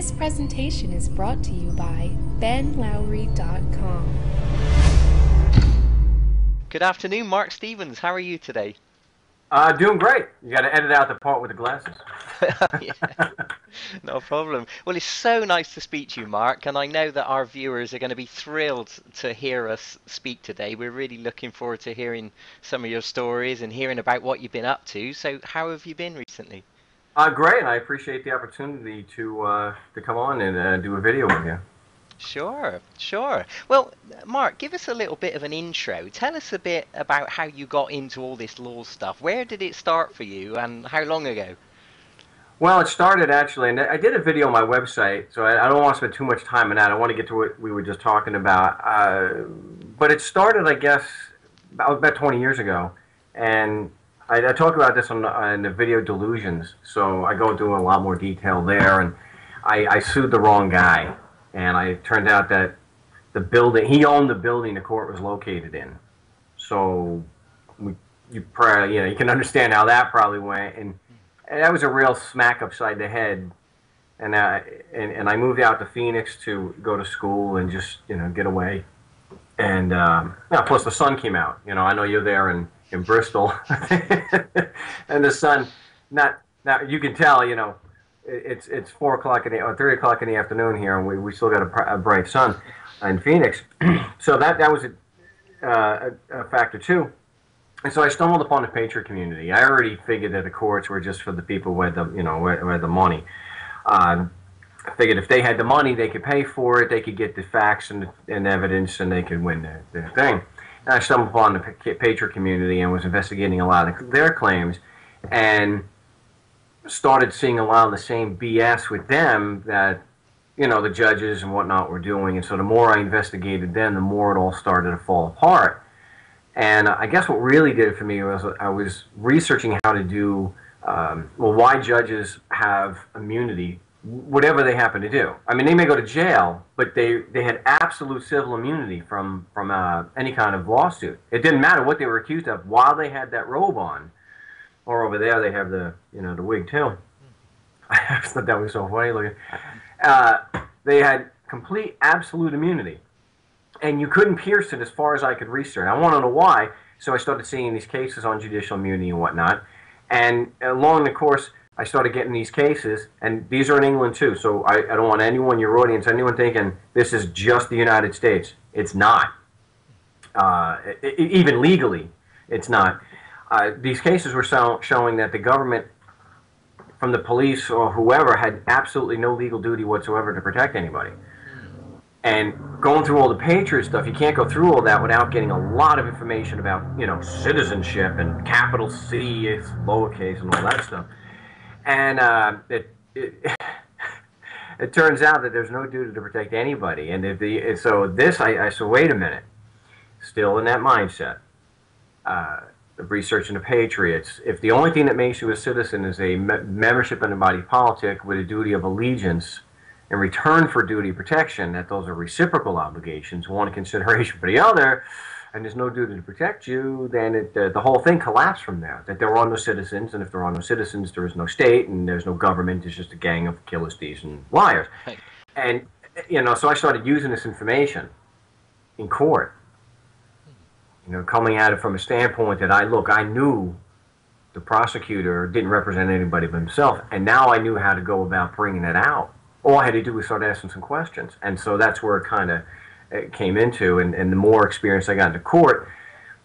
This presentation is brought to you by BenLowrey.com. Good afternoon, Marc Stevens. How are you today? Uh, doing great. You got to edit out the part with the glasses. yeah, no problem. Well, it's so nice to speak to you, Mark, and I know that our viewers are going to be thrilled to hear us speak today. We're really looking forward to hearing some of your stories and hearing about what you've been up to. So, how have you been recently? Uh, great. And I appreciate the opportunity to uh, to come on and uh, do a video with you. Sure, sure. Well, Marc, give us a little bit of an intro. Tell us a bit about how you got into all this law stuff. Where did it start for you, and how long ago? Well, it started actually, and I did a video on my website, so I, I don't want to spend too much time on that. I want to get to what we were just talking about. Uh, but it started, I guess, about, about 20 years ago, and I, I talk about this on, on the video Delusions, so I go into a lot more detail there, and I, I sued the wrong guy and I it turned out that the building he owned the building the court was located in. So we, you probably you know you can understand how that probably went, and, and that was a real smack upside the head. And, uh, and and I moved out to Phoenix to go to school and just you know get away. And um, yeah, plus the sun came out. You know, I know you're there in in Bristol, and the sun. Not now you can tell. You know, it's it's four o'clock in the or three o'clock in the afternoon here, and we, we still got a, a bright sun in Phoenix. so that that was a, uh, a, factor too. And so I stumbled upon the patriot community. I already figured that the courts were just for the people had the you know had the money. Uh, I figured if they had the money, they could pay for it. They could get the facts and, and evidence, and they could win their, their thing. And I stumbled upon the patriot community and was investigating a lot of their claims, and started seeing a lot of the same BS with them that you know the judges and whatnot were doing, and so the more I investigated them, the more it all started to fall apart. And I guess what really did it for me was I was researching how to do um, well why judges have immunity whatever they happen to do. I mean, they may go to jail, but they, they had absolute civil immunity from from uh, any kind of lawsuit. It didn't matter what they were accused of while they had that robe on or over there, they have the you know the wig too. I thought that was so funny looking. Uh, they had complete absolute immunity, and you couldn't pierce it as far as I could research. I want to know why, so I started seeing these cases on judicial immunity and whatnot. And along the course, I started getting these cases, and these are in England too. So I, I don't want anyone, your audience, anyone thinking this is just the United States. It's not. Uh, it, even legally, it's not uh, these cases were so, showing that the government, from the police or whoever, had absolutely no legal duty whatsoever to protect anybody. And going through all the Patriot stuff, you can't go through all that without getting a lot of information about, you know, citizenship and capital C, lowercase, and all that stuff. And uh, it, it, it turns out that there's no duty to protect anybody. And if the so this, I, I so wait a minute, still in that mindset. Uh, of researching the Patriots, if the only thing that makes you a citizen is a me membership in a body politic with a duty of allegiance in return for duty protection, that those are reciprocal obligations, one consideration for the other, and there's no duty to protect you, then it, uh, the whole thing collapsed from there. That there are no citizens, and if there are no citizens, there is no state, and there's no government. It's just a gang of killers, thieves, and liars. Right. And you know, so I started using this information in court you know, coming at it from a standpoint that I look, I knew the prosecutor didn't represent anybody but himself, and now I knew how to go about bringing it out. All I had to do was start asking some questions, and so that's where it kind of came into. And, and the more experience I got into court,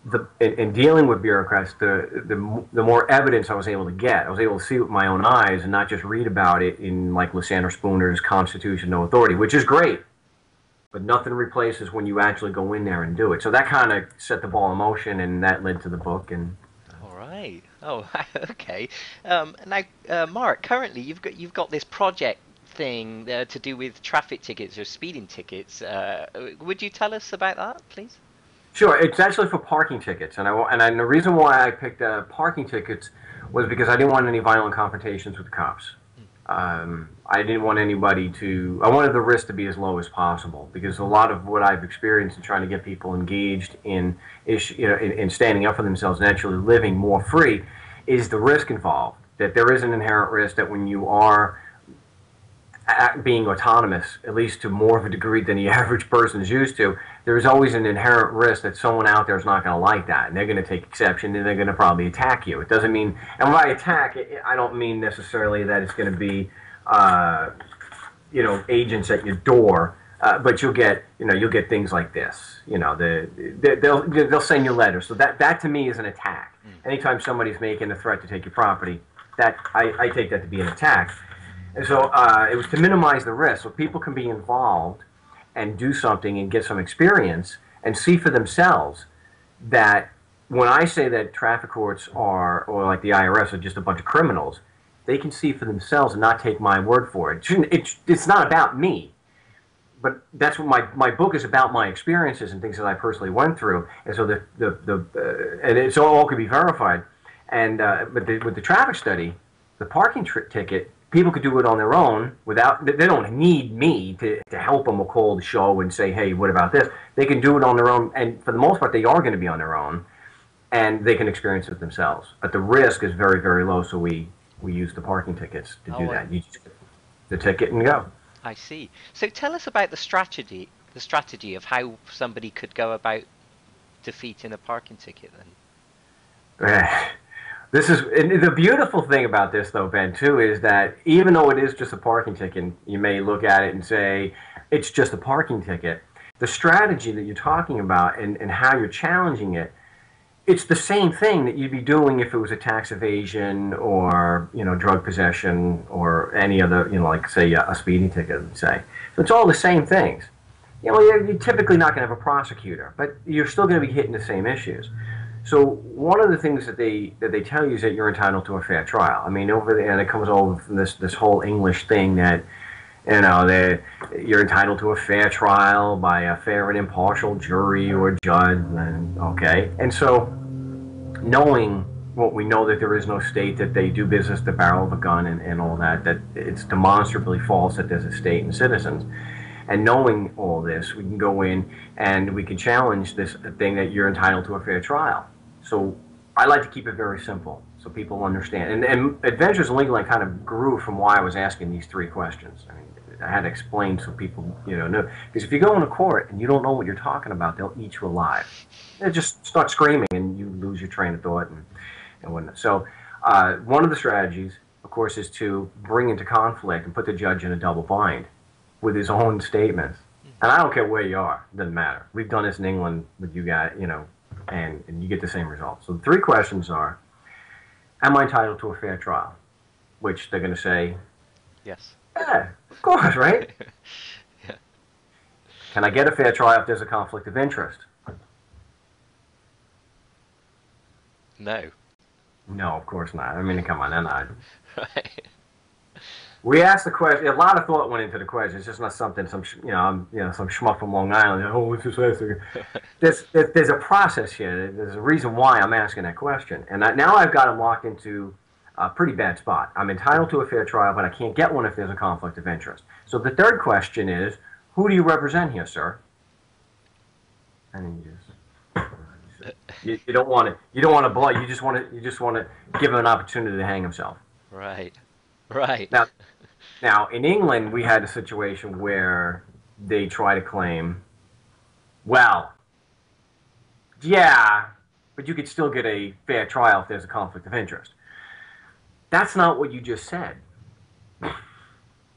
the, in, in, dealing with bureaucrats, the, the the more evidence I was able to get, I was able to see with my own eyes and not just read about it in like Lysander Spooner's Constitution, No Authority, which is great but nothing replaces when you actually go in there and do it. So that kind of set the ball in motion, and that led to the book. And all right, oh, okay. Um, now, uh, Marc, currently you've got you've got this project thing uh, to do with traffic tickets or speeding tickets. Uh, would you tell us about that, please? Sure. It's actually for parking tickets, and I and, I, and the reason why I picked uh, parking tickets was because I didn't want any violent confrontations with the cops. Um, I didn't want anybody to. I wanted the risk to be as low as possible because a lot of what I've experienced in trying to get people engaged in, issue, you know, in, in standing up for themselves and actually living more free, is the risk involved. That there is an inherent risk that when you are being autonomous, at least to more of a degree than the average person is used to, there's always an inherent risk that someone out there is not going to like that, and they're going to take exception, and they're going to probably attack you. It doesn't mean, and by attack, I don't mean necessarily that it's going to be, uh, you know, agents at your door. Uh, but you'll get, you know, you'll get things like this. You know, the, the they'll they'll send you letters. So that that to me is an attack. Mm. Anytime somebody's making a threat to take your property, that I, I take that to be an attack. And so uh, it was to minimize the risk, so people can be involved and do something and get some experience and see for themselves that when I say that traffic courts are, or like the IRS, are just a bunch of criminals, they can see for themselves and not take my word for it. It's, not about me, but that's what my, my book is about my experiences and things that I personally went through. And so the, the, the uh, and it's all, all can be verified. And, uh, but the, with the traffic study, the parking ticket people could do it on their own without they don't need me to, to help them or call the show and say hey what about this? They can do it on their own and for the most part they are going to be on their own and they can experience it themselves. But the risk is very very low so we we use the parking tickets to oh, do that. You just the ticket and go. I see. So tell us about the strategy the strategy of how somebody could go about defeating a parking ticket then This is the beautiful thing about this, though, Ben, too, is that even though it is just a parking ticket, you may look at it and say it's just a parking ticket. The strategy that you're talking about and, and how you're challenging it, it's the same thing that you'd be doing if it was a tax evasion or you know drug possession or any other you know like say a speeding ticket, say. So it's all the same things. You know, you're, you're typically not going to have a prosecutor, but you're still going to be hitting the same issues. So one of the things that they that they tell you is that you're entitled to a fair trial. I mean, over there, and it comes over from this this whole English thing that you know that you're entitled to a fair trial by a fair and impartial jury or judge. And okay, and so knowing what we know that there is no state that they do business the barrel of a gun and, and all that that it's demonstrably false that there's a state and citizens and knowing all this we can go in and we can challenge this thing that you're entitled to a fair trial so I like to keep it very simple so people understand. And, and Adventures in Legal kind of grew from why I was asking these three questions. I mean, I had to explain so people, you know, know. Because if you go into court and you don't know what you're talking about, they'll eat you alive. They just start screaming and you lose your train of thought and, and whatnot. So uh, one of the strategies, of course, is to bring into conflict and put the judge in a double bind with his own statements. And I don't care where you are; it doesn't matter. We've done this in England with you guys, you know, and, and you get the same result. So the three questions are, am I entitled to a fair trial? Which they're going to say, yes. Yeah, of course, right? yeah. Can I get a fair trial if there's a conflict of interest? No. No, of course not. I mean, come on, they're not. Right we asked the question. A lot of thought went into the question. It's just not something some you know I'm, you know some schmuck from Long Island. Oh, what's this there's, there's a process here. There's a reason why I'm asking that question, and I, now I've got him locked into a pretty bad spot. I'm entitled to a fair trial, but I can't get one if there's a conflict of interest. So the third question is, who do you represent here, sir? And you just you, you don't want to you don't want to blow. You just want to you just want to give him an opportunity to hang himself. Right. Right. Now, now, in England, we had a situation where they try to claim, well, yeah, but you could still get a fair trial if there's a conflict of interest. That's not what you just said.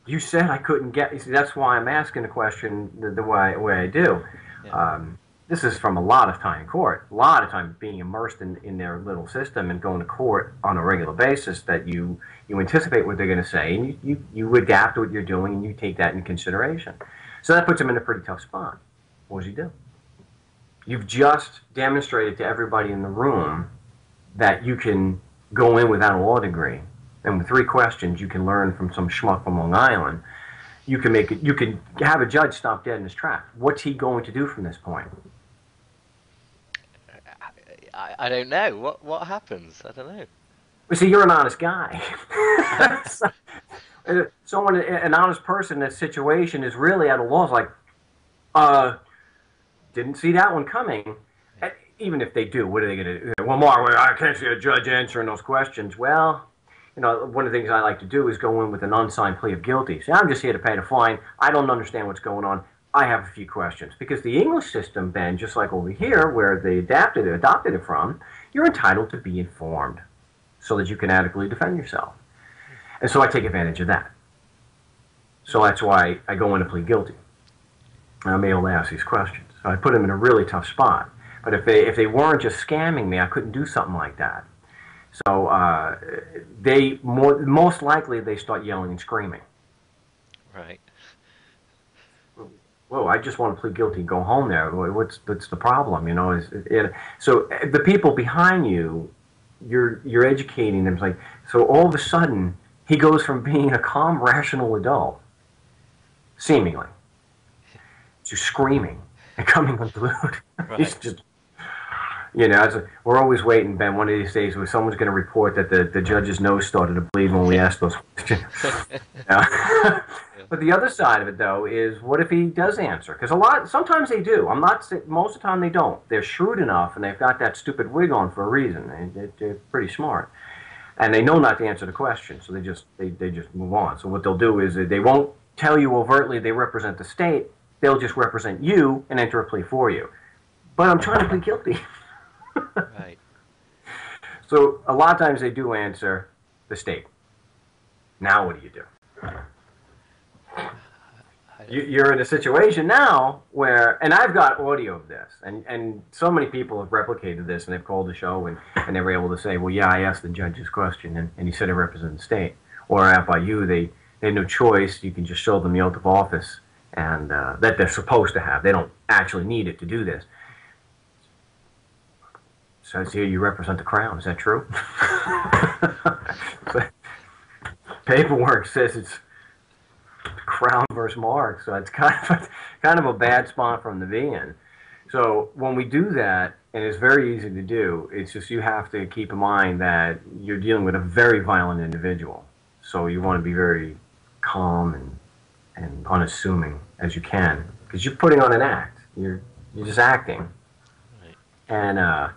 You said I couldn't get. You see, that's why I'm asking the question the, the way, way I do. Yeah. Um, this is from a lot of time in court, a lot of time being immersed in, in their little system and going to court on a regular basis that you, you anticipate what they're going to say and you, you, you adapt what you're doing and you take that in consideration. So that puts them in a pretty tough spot. What does he do? You've just demonstrated to everybody in the room that you can go in without a law degree. And with three questions, you can learn from some schmuck from Long Island. You can make it. You can have a judge stop dead in his track. What's he going to do from this point? I, I don't know. What what happens? I don't know. Well, see, you're an honest guy. so, Someone, an honest person in that situation is really at a loss. Like, uh, didn't see that one coming. Even if they do, what are they going to do? Well, Marc, I can't see a judge answering those questions. Well, you know, one of the things I like to do is go in with an unsigned plea of guilty. Say, I'm just here to pay the fine. I don't understand what's going on. I have a few questions because the English system, then, just like over here, where they adapted it, adopted it from, you're entitled to be informed so that you can adequately defend yourself. And so I take advantage of that. So that's why I go in to plead guilty. And I'm able to ask these questions. So I put them in a really tough spot. But if they if they weren't just scamming me, I couldn't do something like that. So uh, they more most likely they start yelling and screaming. Right. Whoa! I just want to plead guilty and go home. There, what's what's the problem? You know, is it, so eh, the people behind you, you're you're educating them. It's like so all of a sudden he goes from being a calm, rational adult, seemingly, to screaming and coming unglued. Right. He's just you know, a, we're always waiting, Ben. One of these days, where someone's going to report that the, the judge's nose started to bleed when we asked those questions. but the other side of it, though, is what if he does answer? Because a lot, sometimes they do. I'm not. Most of the time, they don't. They're shrewd enough, and they've got that stupid wig on for a reason. They, they're pretty smart, and they know not to answer the question, so they just they, they just move on. So what they'll do is they won't tell you overtly they represent the state. They'll just represent you and enter a plea for you. But I'm trying to plead guilty. right. So a lot of times they do answer the state. Now what do you do? You, are in a situation now where, and I've got audio of this, and, and so many people have replicated this, and they've called the show, and, and they were able to say, well, yeah, I asked the judge's question, and, and he said I represent the state. Or FIU, they, they had no choice. You can just show them the oath of office and uh, that they're supposed to have. They don't actually need it to do this. Says here you represent the crown. Is that true? Paperwork says it's crown versus mark, so it's kind of a, kind of a bad spot from the beginning. So when we do that, and it's very easy to do, it's just you have to keep in mind that you're dealing with a very violent individual. So you want to be very calm and and unassuming as you can because you're putting on an act. You're you're just acting. Right. And uh,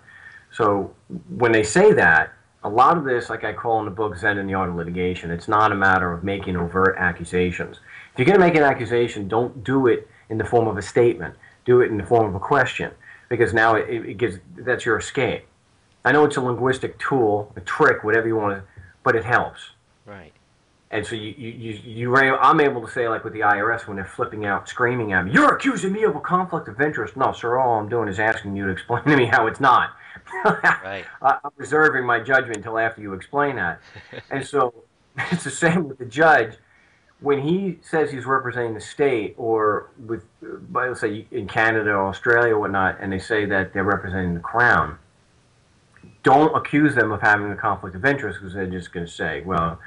so when they say that, a lot of this, like I call in the book Zen in the Art of Litigation, it's not a matter of making overt accusations. If you're going to make an accusation, don't do it in the form of a statement. Do it in the form of a question, because now it, it gives that's your escape. I know it's a linguistic tool, a trick, whatever you want to, but it helps. Right. And so you, you, you, you, I'm able to say, like with the IRS, when they're flipping out, screaming at me, you're accusing me of a conflict of interest. No, sir, all I'm doing is asking you to explain to me how it's not. right. I'm reserving my judgment until after you explain that. and so it's the same with the judge. When he says he's representing the state, or with, let's say in Canada or Australia or whatnot, and they say that they're representing the crown, don't accuse them of having a conflict of interest because they're just going to say, well,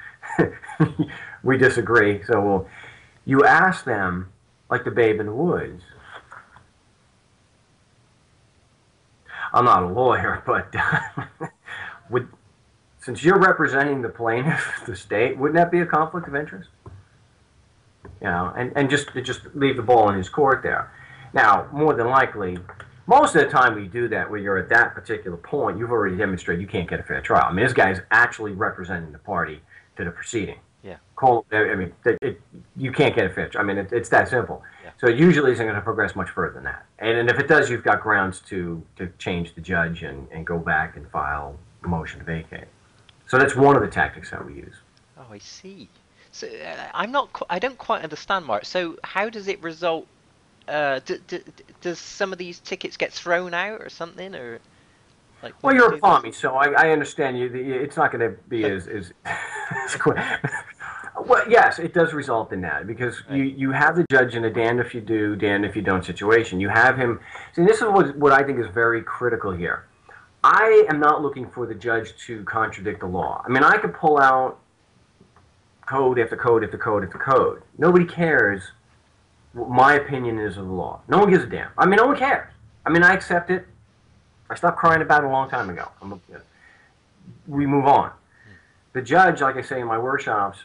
we disagree. So well, you ask them, like the babe in the woods, I'm not a lawyer, but would since you're representing the plaintiff, the state, wouldn't that be a conflict of interest? You know, and, and just just leave the ball in his court there. Now, more than likely, most of the time we do that where you're at that particular point, you've already demonstrated you can't get a fair trial. I mean, this guy's actually representing the party to the proceeding. Yeah. Call, I mean, it, it, you can't get a fair trial. I mean, it, it's that simple. Yeah. So it usually isn't going to progress much further than that. And, and if it does, you've got grounds to, to change the judge and, and go back and file a motion to vacate. So that's one of the tactics that we use. Oh, I see. So uh, I'm not. I don't quite understand, Marc. So how does it result? Uh, d- d- does some of these tickets get thrown out or something, or like? Well, you're a pommy, so I, I understand you. It's not going to be as as, as quick. Well, yes, it does result in that because right. you, you have the judge in a damned if you do, damned if you don't situation. You have him. See, this is what, what I think is very critical here. I am not looking for the judge to contradict the law. I mean, I could pull out code after code after code after code. Nobody cares what my opinion is of the law. No one gives a damn. I mean, no one cares. I mean, I accept it. I stopped crying about it a long time ago. A, we move on. The judge, like I say in my workshops,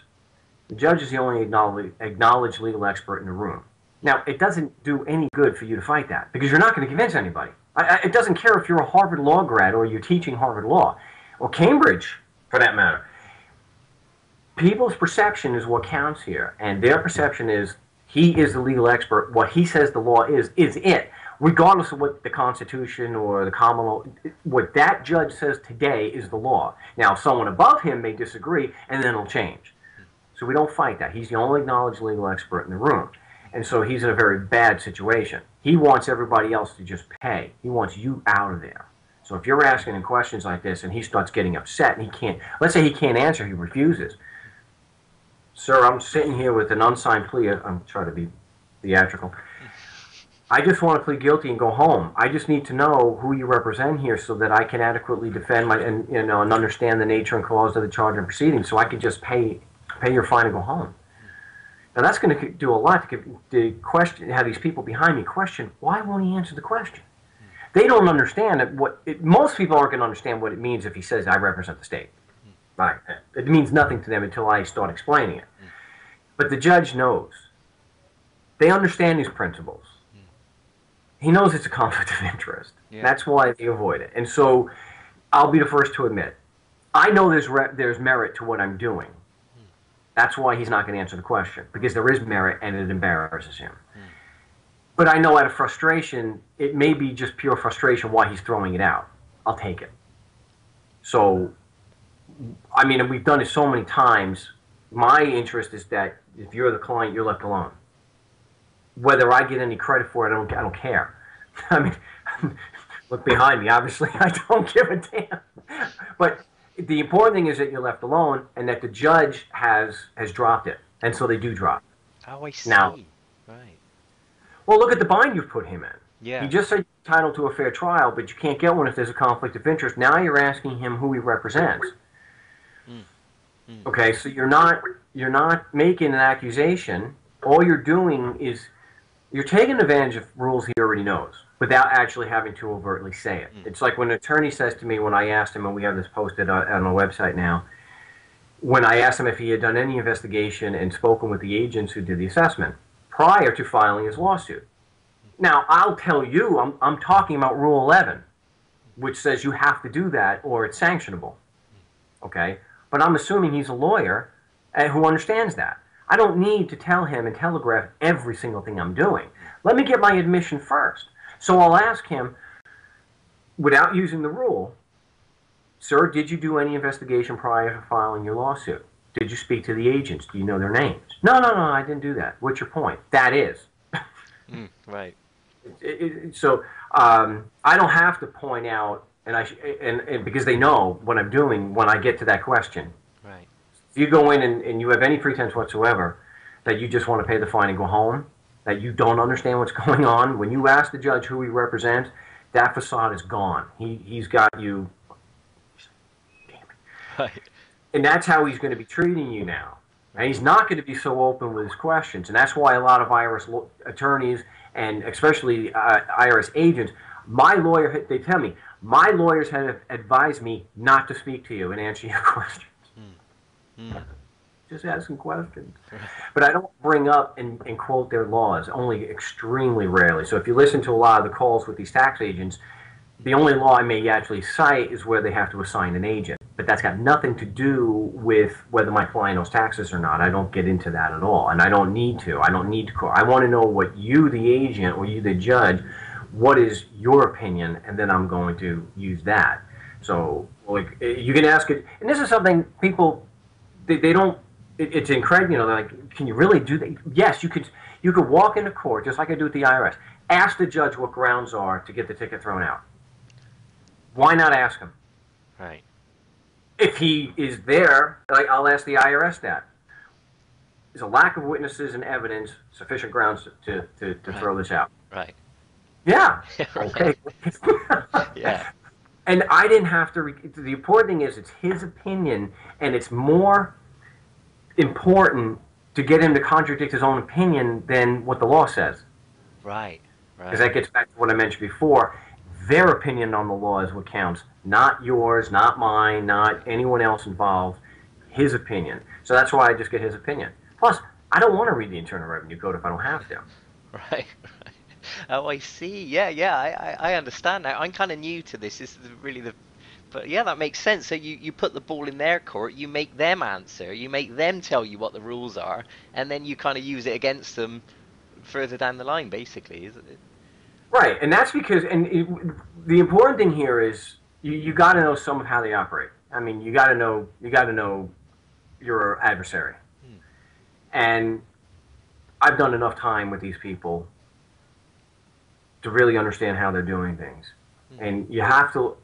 the judge is the only acknowledged legal expert in the room. Now, it doesn't do any good for you to fight that because you're not going to convince anybody. I, I, it doesn't care if you're a Harvard law grad or you're teaching Harvard law or Cambridge, for that matter. People's perception is what counts here, and their perception is he is the legal expert. What he says the law is is it, regardless of what the Constitution or the common law. What that judge says today is the law. Now, someone above him may disagree, and then it'll change. So we don't fight that. He's the only acknowledged legal expert in the room, and so he's in a very bad situation. He wants everybody else to just pay. He wants you out of there. So if you're asking him questions like this and he starts getting upset and he can't, let's say he can't answer, he refuses. Sir, I'm sitting here with an unsigned plea. I'm trying to be theatrical. I just want to plead guilty and go home. I just need to know who you represent here so that I can adequately defend my and you know and understand the nature and cause of the charge and proceeding so I can just pay pay your fine and go home. Now that's going to do a lot to, to question have these people behind me question why won't he answer the question? They don't understand that what it, most people aren't going to understand what it means if he says I represent the state. Right. It means nothing to them until I start explaining it. But the judge knows. They understand these principles. Hmm. He knows it's a conflict of interest. Yeah. That's why they avoid it. And so I'll be the first to admit, I know there's re- there's merit to what I'm doing. Hmm. That's why he's not going to answer the question because there is merit and it embarrasses him. Hmm. But I know out of frustration, it may be just pure frustration why he's throwing it out. I'll take it. So, I mean, and we've done it so many times. My interest is that if you're the client, you're left alone. Whether I get any credit for it, I don't. I don't care. I mean, look behind me. Obviously, I don't give a damn. But the important thing is that you're left alone, and that the judge has has dropped it, and so they do drop. it. Oh, I see. Now- right. Well, look at the bind you've put him in. Yeah. You just said you're entitled to a fair trial, but you can't get one if there's a conflict of interest. Now you're asking him who he represents. Mm. Mm. Okay, so you're not you're not making an accusation. All you're doing is you're taking advantage of rules he already knows without actually having to overtly say it. Mm. It's like when an attorney says to me when I asked him, and we have this posted on, on our website now. When I asked him if he had done any investigation and spoken with the agents who did the assessment prior to filing his lawsuit. Now, I'll tell you, I'm, I'm talking about Rule 11, which says you have to do that or it's sanctionable. Okay? But I'm assuming he's a lawyer uh, who understands that. I don't need to tell him and telegraph every single thing I'm doing. Let me get my admission first. So I'll ask him, without using the rule, Sir, did you do any investigation prior to filing your lawsuit? Did you speak to the agents? Do you know their names? No, no, no, I didn't do that. What's your point? That is. Mm, right. It- it- it- so um, I don't have to point out, and I sh- and, and because they know what I'm doing when I get to that question. If you go in and, and you have any pretense whatsoever that you just want to pay the fine and go home, that you don't understand what's going on, when you ask the judge who he represents, that facade is gone. He he's got you, damn Right. and that's how he's going to be treating you now. And he's not going to be so open with his questions, and that's why a lot of IRS attorneys and especially uh, IRS agents, my lawyer, they tell me, my lawyers have advised me not to speak to you and answer your questions. Mm. Just asking questions. But I don't bring up and, and quote their laws, only extremely rarely. So if you listen to a lot of the calls with these tax agents, the only law I may actually cite is where they have to assign an agent. But that's got nothing to do with whether my client owes taxes or not. I don't get into that at all. And I don't need to. I don't need to. I want to know what you, the agent, or you, the judge, what is your opinion, and then I'm going to use that. So, like, you can ask it. And this is something people, they, they don't, it, it's incredible. You know, they're like, can you really do that? Yes, you could. You could walk into court just like I do with the IRS. Ask the judge what grounds are to get the ticket thrown out. Why not ask him? Right. If he is there, like I'll ask the IRS that. Is a lack of witnesses and evidence sufficient grounds to, to, to throw this out? Right. Yeah. Okay. Yeah. And I didn't have to. Re- the important thing is, it's his opinion, and it's more important to get him to contradict his own opinion than what the law says. Right. Because Right. that gets back to what I mentioned before. Their opinion on the law is what counts, not yours, not mine, not anyone else involved. His opinion. So that's why I just get his opinion. Plus, I don't want to read the Internal Revenue Code if I don't have to. Right. Right. Oh, I see. Yeah, yeah. I, I, I understand now. I'm kind of new to this. This is really the but yeah, that makes sense. So you, you put the ball in their court, you make them answer, you make them tell you what the rules are, and then you kind of use it against them further down the line, basically, isn't it? Right, and that's because, and it, the important thing here is you, you got to know some of how they operate. I mean, you got to know you got to know your adversary, hmm. and I've done enough time with these people to really understand how they're doing things, hmm. and you have to,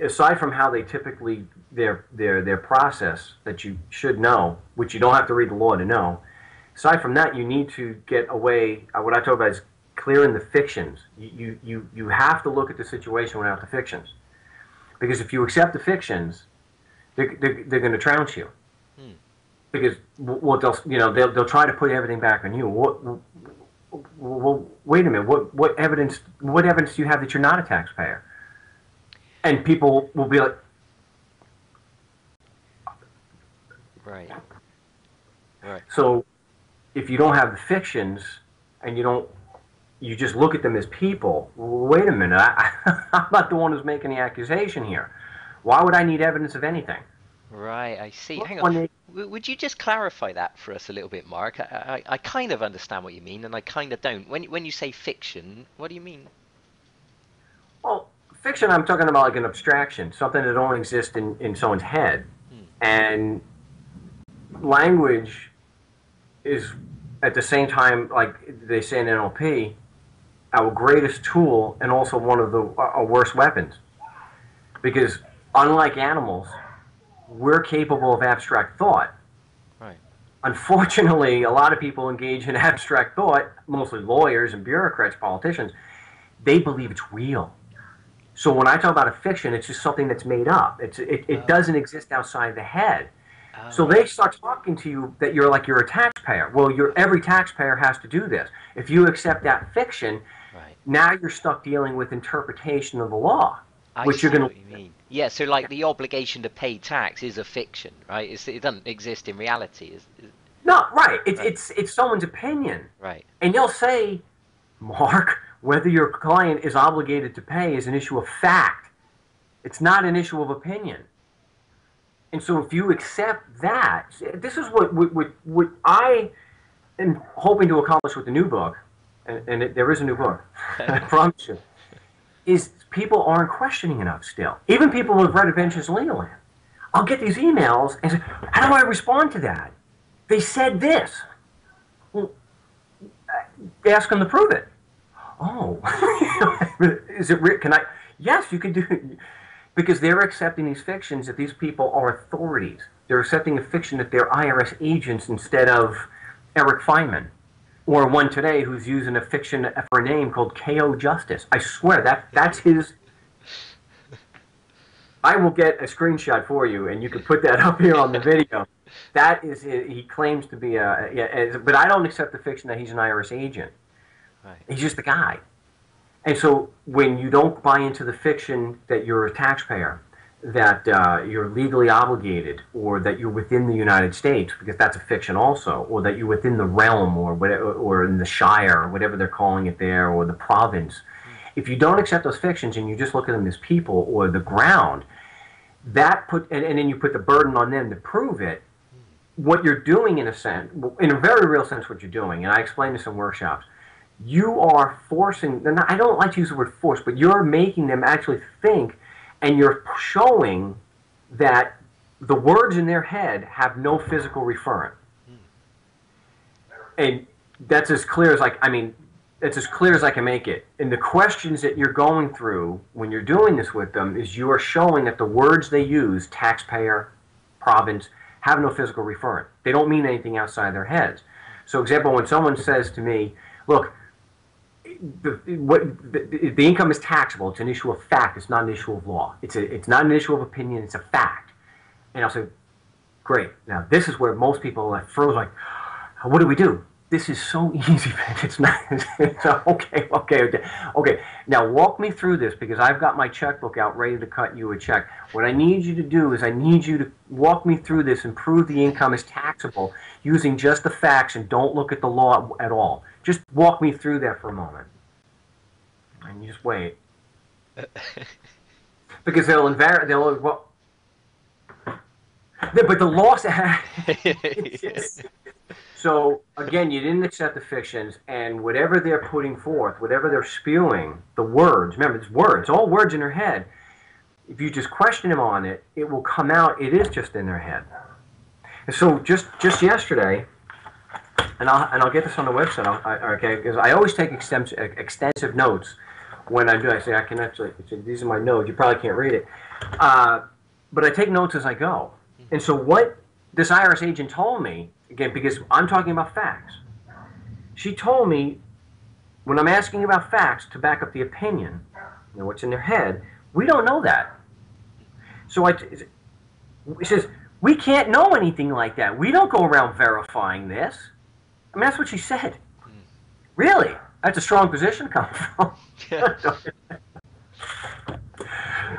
aside from how they typically their their their process that you should know, which you don't have to read the law to know. Aside from that, you need to get away. Uh, what I talk about is clearing the fictions. You, you, you have to look at the situation without the fictions. Because if you accept the fictions, they're, they're, they're going to trounce you. Hmm. Because what they'll, you know, they'll, they'll try to put everything back on you. What, well, wait a minute. What, what evidence, what evidence do you have that you're not a taxpayer? And people will be like, right. Right. So if you don't have the fictions and you don't you just look at them as people. Wait a minute, I, am not the one who's making the accusation here. Why would I need evidence of anything? Right, I see. Hang on. Would you just clarify that for us a little bit, Marc? I, I, I, kind of understand what you mean, and I kind of don't. When when you say fiction, what do you mean? Fiction, I'm talking about like an abstraction, something that only exists in, in someone's head. Hmm. And language is at the same time, like they say in NLP, our greatest tool and also one of the our worst weapons. Because unlike animals, we're capable of abstract thought. Right. Unfortunately, a lot of people engage in abstract thought, mostly lawyers and bureaucrats, politicians, they believe it's real. So when I talk about a fiction, it's just something that's made up. It's, it, it oh. doesn't exist outside the head. Oh. So they start talking to you that you're like you're a taxpayer. Well, you're, every taxpayer has to do this. If you accept that fiction, now you're stuck dealing with interpretation of the law, I which you're going to. You mean. Yeah, so like the obligation to pay tax is a fiction, right? It's, it doesn't exist in reality. It's, it's... No, right. It's right. it's it's someone's opinion. Right. And they'll say, Marc, whether your client is obligated to pay is an issue of fact. It's not an issue of opinion. And so if you accept that, this is what what, what, I am hoping to accomplish with the new book and, and it, there is a new book, I promise you, is people aren't questioning enough still. Even people who have read Adventures in. I'll get these emails and say, how do I respond to that? They said this. Well, ask them to prove it. Oh, is it? Can I? Yes, you can do it because they're accepting these fictions that these people are authorities. They're accepting a fiction that they're IRS agents instead of Eric Feynman or one today who's using a fiction for a name called K.O. Justice. I swear that that's his. I will get a screenshot for you, and you can put that up here on the video. That is, he claims to be a, but I don't accept the fiction that he's an IRS agent. Right. He's just a guy. And so when you don't buy into the fiction that you're a taxpayer, that uh, you're legally obligated or that you're within the United States, because that's a fiction also, or that you're within the realm or whatever, or in the shire or whatever they're calling it there, or the province. If you don't accept those fictions and you just look at them as people or the ground, that put and, and then you put the burden on them to prove it. What you're doing, in a sense, in a very real sense, what you're doing, and I explain this in workshops, you are forcing. And I don't like to use the word force, but you're making them actually think and you're showing that the words in their head have no physical referent. And that's as clear as like I mean, it's as clear as I can make it. And the questions that you're going through when you're doing this with them is you are showing that the words they use, taxpayer, province, have no physical referent. They don't mean anything outside their heads. So, example, when someone says to me, "Look, the, what, the, the, income is taxable. It's an issue of fact. It's not an issue of law. It's, a, it's not an issue of opinion. It's a fact. And I'll say, great. Now, this is where most people like froze like, what do we do? This is so easy, man. It's not. It's, okay, okay, okay. Okay. Now, walk me through this because I've got my checkbook out ready to cut you a check. What I need you to do is I need you to walk me through this and prove the income is taxable using just the facts and don't look at the law at all. Just walk me through that for a moment. And you just wait. because they'll invar they'll well, but the loss. so again, you didn't accept the fictions, and whatever they're putting forth, whatever they're spewing, the words. Remember, it's words, all words in their head. If you just question them on it, it will come out. It is just in their head. And so just just yesterday, and I'll and I'll get this on the website. I, okay, because I always take extensive extensive notes when I do. I say I can actually. These are my notes. You probably can't read it, uh, but I take notes as I go. And so what this IRS agent told me again, because I'm talking about facts. She told me when I'm asking about facts to back up the opinion, you know, what's in their head, we don't know that. So I, she says, we can't know anything like that. We don't go around verifying this. I mean, that's what she said. Hmm. Really? That's a strong position to come from. Yeah.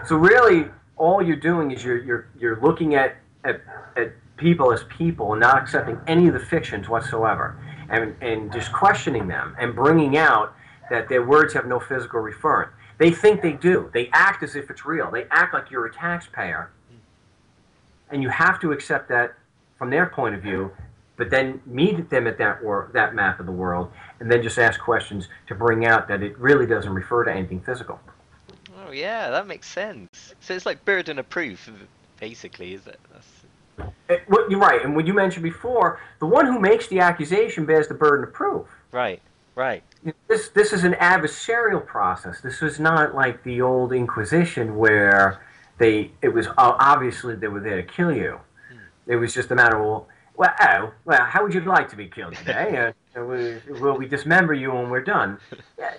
so really, all you're doing is you're you're you're looking at, at at people as people and not accepting any of the fictions whatsoever, and and just questioning them and bringing out that their words have no physical referent. They think they do. They act as if it's real. They act like you're a taxpayer, and you have to accept that from their point of view but then meet them at that wor- that map of the world, and then just ask questions to bring out that it really doesn't refer to anything physical. Oh yeah, that makes sense. So it's like burden of proof, basically, is it? That's... It, eh, well, you're right, and what you mentioned before, the one who makes the accusation bears the burden of proof. Right. Right. This this is an adversarial process. This was not like the old Inquisition where they it was obviously they were there to kill you. Hmm. It was just a matter of well, well, oh, well, how would you like to be killed today? Uh, we, will we dismember you when we're done? Yeah.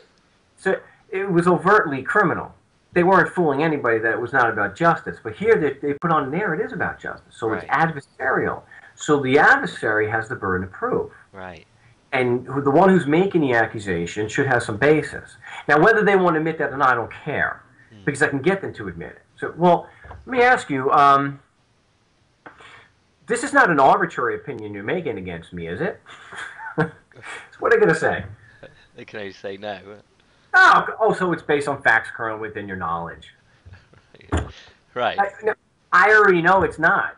So it was overtly criminal. They weren't fooling anybody that it was not about justice. But here they, they put on there it is about justice. So right. it's adversarial. So the adversary has the burden of proof. Right. And the one who's making the accusation should have some basis. Now, whether they want to admit that or not, I don't care, hmm. because I can get them to admit it. So, well, let me ask you. Um, this is not an arbitrary opinion you're making against me, is it? what are they going to say? They can only say no. Oh, oh, so it's based on facts current within your knowledge. right. I, I already know it's not,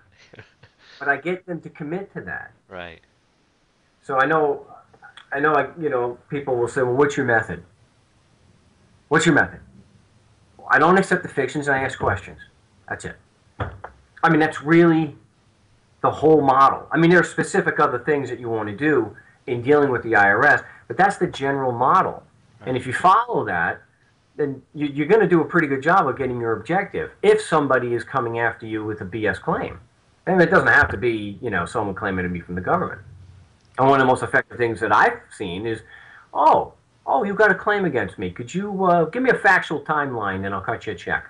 but I get them to commit to that. Right. So I know, I know, I, you know, people will say, "Well, what's your method? What's your method?" I don't accept the fictions, and I ask questions. That's it. I mean, that's really the whole model. I mean, there are specific other things that you want to do in dealing with the IRS, but that's the general model. And if you follow that, then you, are going to do a pretty good job of getting your objective. If somebody is coming after you with a BS claim, and it doesn't have to be, you know, someone claiming to be from the government. And one of the most effective things that I've seen is, oh, oh, you've got a claim against me. Could you uh, give me a factual timeline, and I'll cut you a check.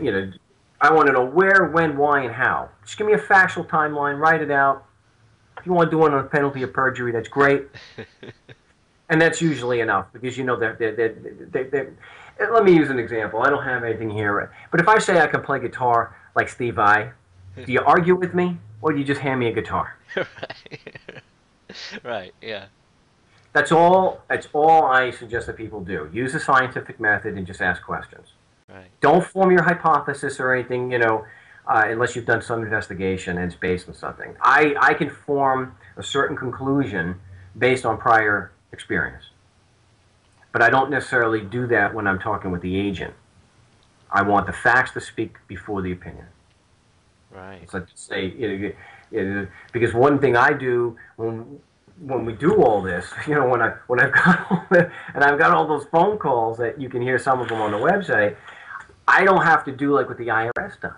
You know, I want to know where, when, why, and how. Just give me a factual timeline, write it out. If you want to do it on a penalty of perjury, that's great. and that's usually enough because you know they're, they're, they're, they're, let me use an example. I don't have anything here. But if I say I can play guitar like Steve Vai, do you argue with me or do you just hand me a guitar? right. right, yeah. That's all that's all I suggest that people do. Use the scientific method and just ask questions. Right. Don't form your hypothesis or anything, you know, uh, unless you've done some investigation and it's based on something. I, I can form a certain conclusion based on prior experience. But I don't necessarily do that when I'm talking with the agent. I want the facts to speak before the opinion. Right. It's like say, you know, because one thing I do when when we do all this, you know, when I when I've got all the, and I've got all those phone calls that you can hear some of them on the website, I don't have to do like what the IRS does.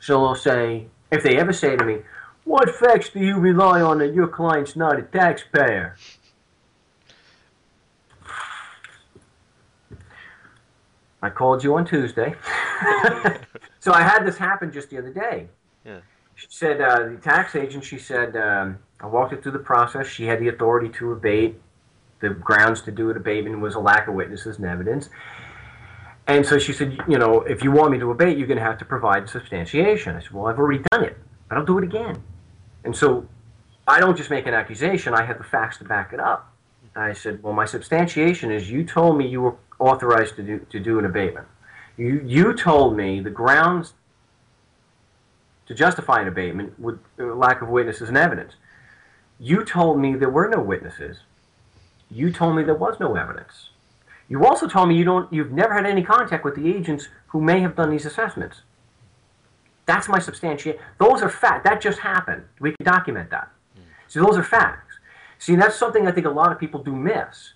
So they'll say, if they ever say to me, what facts do you rely on that your client's not a taxpayer? I called you on Tuesday. so I had this happen just the other day. Yeah. She said, uh, the tax agent, she said, um, I walked her through the process. She had the authority to abate. The grounds to do an abatement was a lack of witnesses and evidence. And so she said, you know, if you want me to abate, you're going to have to provide substantiation. I said, well, I've already done it, but I'll do it again. And so I don't just make an accusation, I have the facts to back it up. And I said, well, my substantiation is you told me you were authorized to do, to do an abatement. You, you told me the grounds to justify an abatement would uh, lack of witnesses and evidence. You told me there were no witnesses. You told me there was no evidence. You also told me you don't you've never had any contact with the agents who may have done these assessments. That's my substantiation. Those are fact. That just happened. We can document that. Mm. So those are facts. See, that's something I think a lot of people do miss.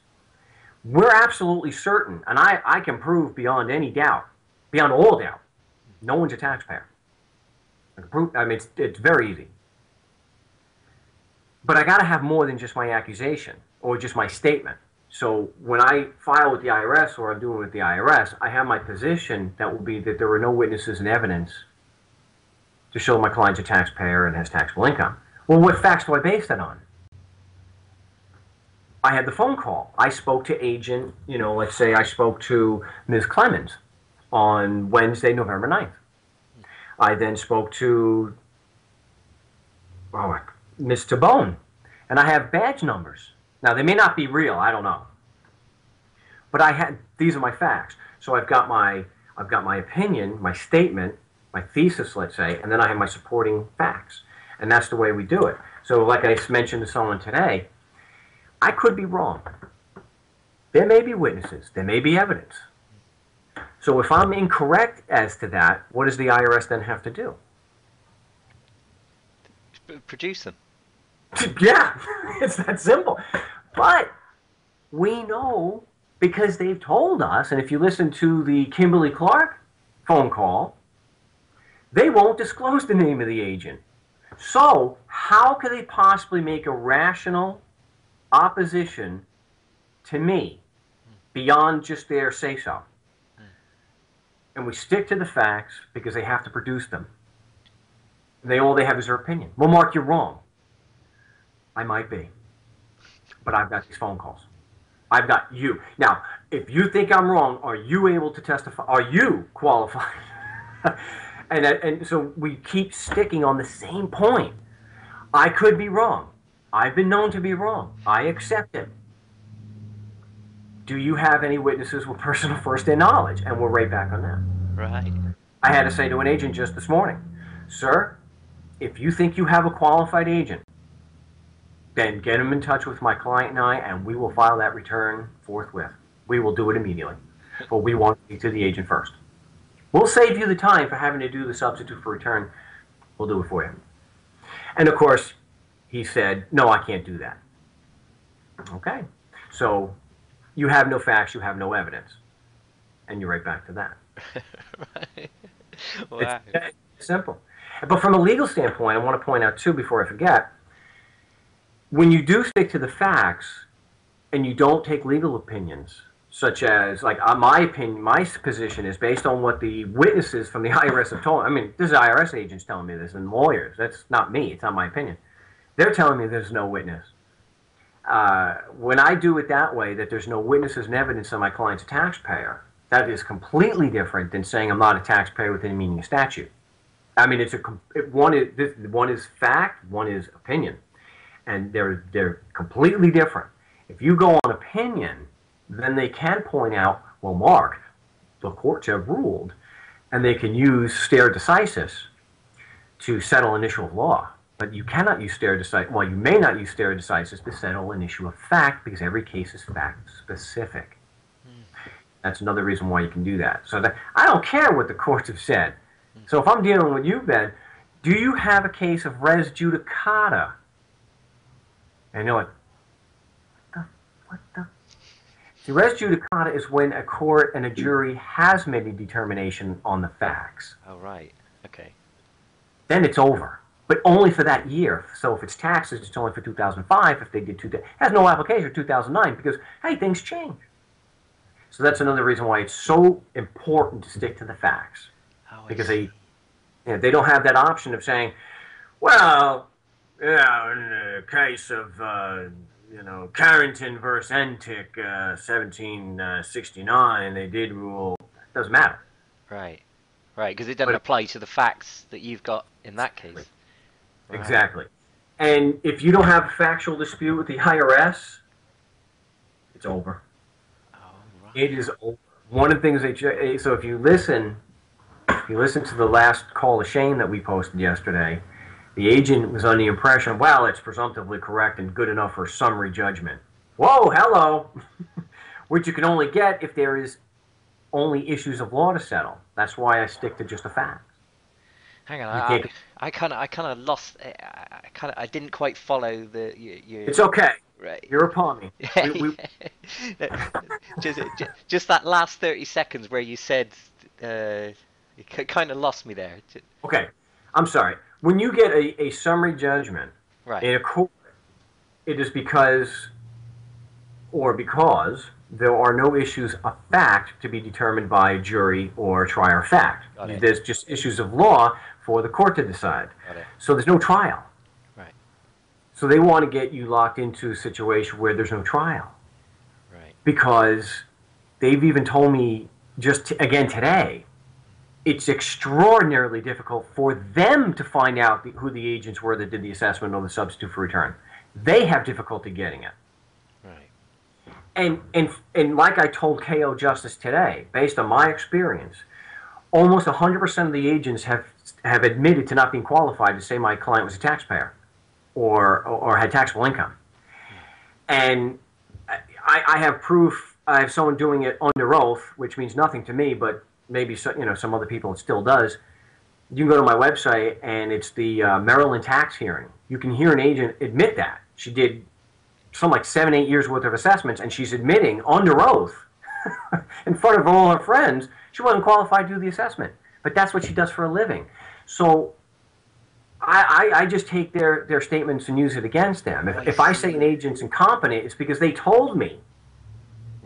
We're absolutely certain, and I, I can prove beyond any doubt, beyond all doubt, no one's a taxpayer. I, prove, I mean, it's, it's very easy. But I got to have more than just my accusation or just my statement. So when I file with the IRS or I'm doing with the IRS, I have my position that will be that there were no witnesses and evidence to show my client's a taxpayer and has taxable income. Well, what facts do I base that on? I had the phone call. I spoke to agent, you know, let's say I spoke to Ms. Clemens on Wednesday, November 9th. I then spoke to oh, Ms. Tabone, and I have badge numbers. Now, they may not be real, I don't know. But I had these are my facts. So I've got my I've got my opinion, my statement, my thesis, let's say, and then I have my supporting facts. And that's the way we do it. So like I mentioned to someone today, I could be wrong. There may be witnesses, there may be evidence. So if I'm incorrect as to that, what does the IRS then have to do? Produce them. yeah, it's that simple. But we know because they've told us, and if you listen to the Kimberly Clark phone call, they won't disclose the name of the agent. So, how could they possibly make a rational opposition to me beyond just their say so? And we stick to the facts because they have to produce them. They all they have is their opinion. Well, Marc, you're wrong. I might be. But I've got these phone calls. I've got you. Now, if you think I'm wrong, are you able to testify? Are you qualified? and, and so we keep sticking on the same point. I could be wrong. I've been known to be wrong. I accept it. Do you have any witnesses with personal first-hand knowledge? And we're right back on that. Right. I had to say to an agent just this morning, sir, if you think you have a qualified agent, then get him in touch with my client and I, and we will file that return forthwith. We will do it immediately. But we want to speak to the agent first. We'll save you the time for having to do the substitute for return. We'll do it for you. And of course, he said, no, I can't do that. Okay. So you have no facts, you have no evidence. And you're right back to that. right. Wow. It's simple. But from a legal standpoint, I want to point out too, before I forget, when you do stick to the facts and you don't take legal opinions, such as like uh, my opinion, my position is based on what the witnesses from the IRS have told. I mean, this is IRS agents telling me this and lawyers. That's not me. It's not my opinion. They're telling me there's no witness. Uh, when I do it that way, that there's no witnesses and evidence that my client's a taxpayer, that is completely different than saying I'm not a taxpayer within the meaning of statute. I mean, it's a it, one is this, one is fact, one is opinion, and they're they're completely different. If you go on opinion, then they can point out, well, Marc, the courts have ruled, and they can use stare decisis to settle an issue of law. But you cannot use stare decisis. Well, you may not use stare decisis to settle an issue of fact because every case is fact specific. Mm. That's another reason why you can do that. So that, I don't care what the courts have said. Mm. So if I'm dealing with you, Ben, do you have a case of res judicata? And you're like, oh, what the, what the? See, res judicata is when a court and a jury has made a determination on the facts. Oh, right. Okay. Then it's over but only for that year. So if it's taxes, it's only for 2005. If they did two, has no application for 2009 because hey, things change. So that's another reason why it's so important to stick to the facts oh, because they, you know, they don't have that option of saying, well, yeah, in the case of uh, you know Carrington versus Entick, uh, 1769, they did rule. It doesn't matter. Right, right, because it doesn't but, apply to the facts that you've got in that case. Right. Exactly. And if you don't have a factual dispute with the IRS, it's over. Oh, right. It is over. one of the things they so if you listen, if you listen to the last call of shame that we posted yesterday, the agent was under the impression, well, it's presumptively correct and good enough for summary judgment. Whoa, hello, which you can only get if there is only issues of law to settle. That's why I stick to just the facts. Hang on, I, I kind of, I kind of lost. I kind of, I didn't quite follow the. You, you, it's okay. Right. You're upon me. we, we... just, just that last thirty seconds where you said, uh, you kind of lost me there. Okay, I'm sorry. When you get a, a summary judgment right. in a court, it is because, or because there are no issues of fact to be determined by a jury or trier of fact. There's just issues of law for the court to decide. So there's no trial. Right. So they want to get you locked into a situation where there's no trial. Right. Because they've even told me just again today, it's extraordinarily difficult for them to find out the, who the agents were that did the assessment on the substitute for return. They have difficulty getting it. Right. And and and like I told KO Justice today, based on my experience, almost 100% of the agents have have admitted to not being qualified to say my client was a taxpayer or, or had taxable income. And I, I have proof. I have someone doing it under oath, which means nothing to me, but maybe so, you know some other people it still does. You can go to my website, and it's the uh, Maryland tax hearing. You can hear an agent admit that she did some like seven, eight years worth of assessments, and she's admitting under oath in front of all her friends she wasn't qualified to do the assessment. But that's what she does for a living. So I, I, I, just take their, their statements and use it against them. If, if I say an agent's incompetent, it's because they told me.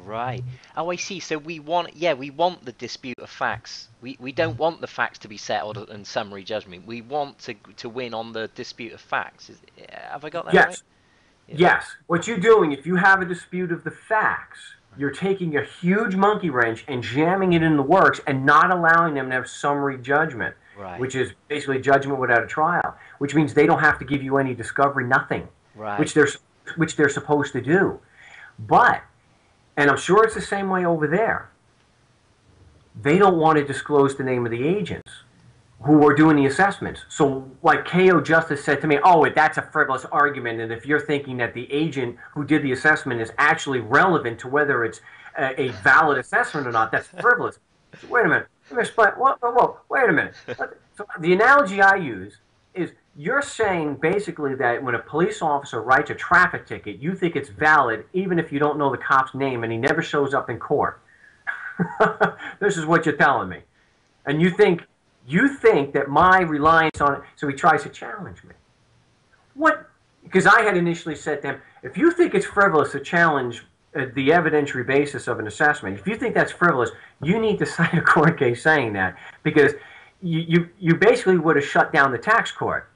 Right. Oh, I see. So we want, yeah, we want the dispute of facts. We we don't want the facts to be settled in summary judgment. We want to to win on the dispute of facts. Is, have I got that yes. right? Yes. Yes. What you're doing, if you have a dispute of the facts, you're taking a huge monkey wrench and jamming it in the works and not allowing them to have summary judgment right. which is basically judgment without a trial, which means they don't have to give you any discovery, nothing, right. which they're which they're supposed to do. But, and I'm sure it's the same way over there. They don't want to disclose the name of the agents who are doing the assessments. So, like KO Justice said to me, oh, that's a frivolous argument. And if you're thinking that the agent who did the assessment is actually relevant to whether it's a, a valid assessment or not, that's frivolous. Wait a minute. Let me explain. Whoa, whoa, whoa, wait a minute. So the analogy I use is you're saying basically that when a police officer writes a traffic ticket, you think it's valid even if you don't know the cop's name and he never shows up in court. this is what you're telling me. And you think you think that my reliance on it, so he tries to challenge me. What? Because I had initially said to him, if you think it's frivolous to challenge uh, the evidentiary basis of an assessment. If you think that's frivolous, you need to cite a court case saying that because you, you, you basically would have shut down the tax court.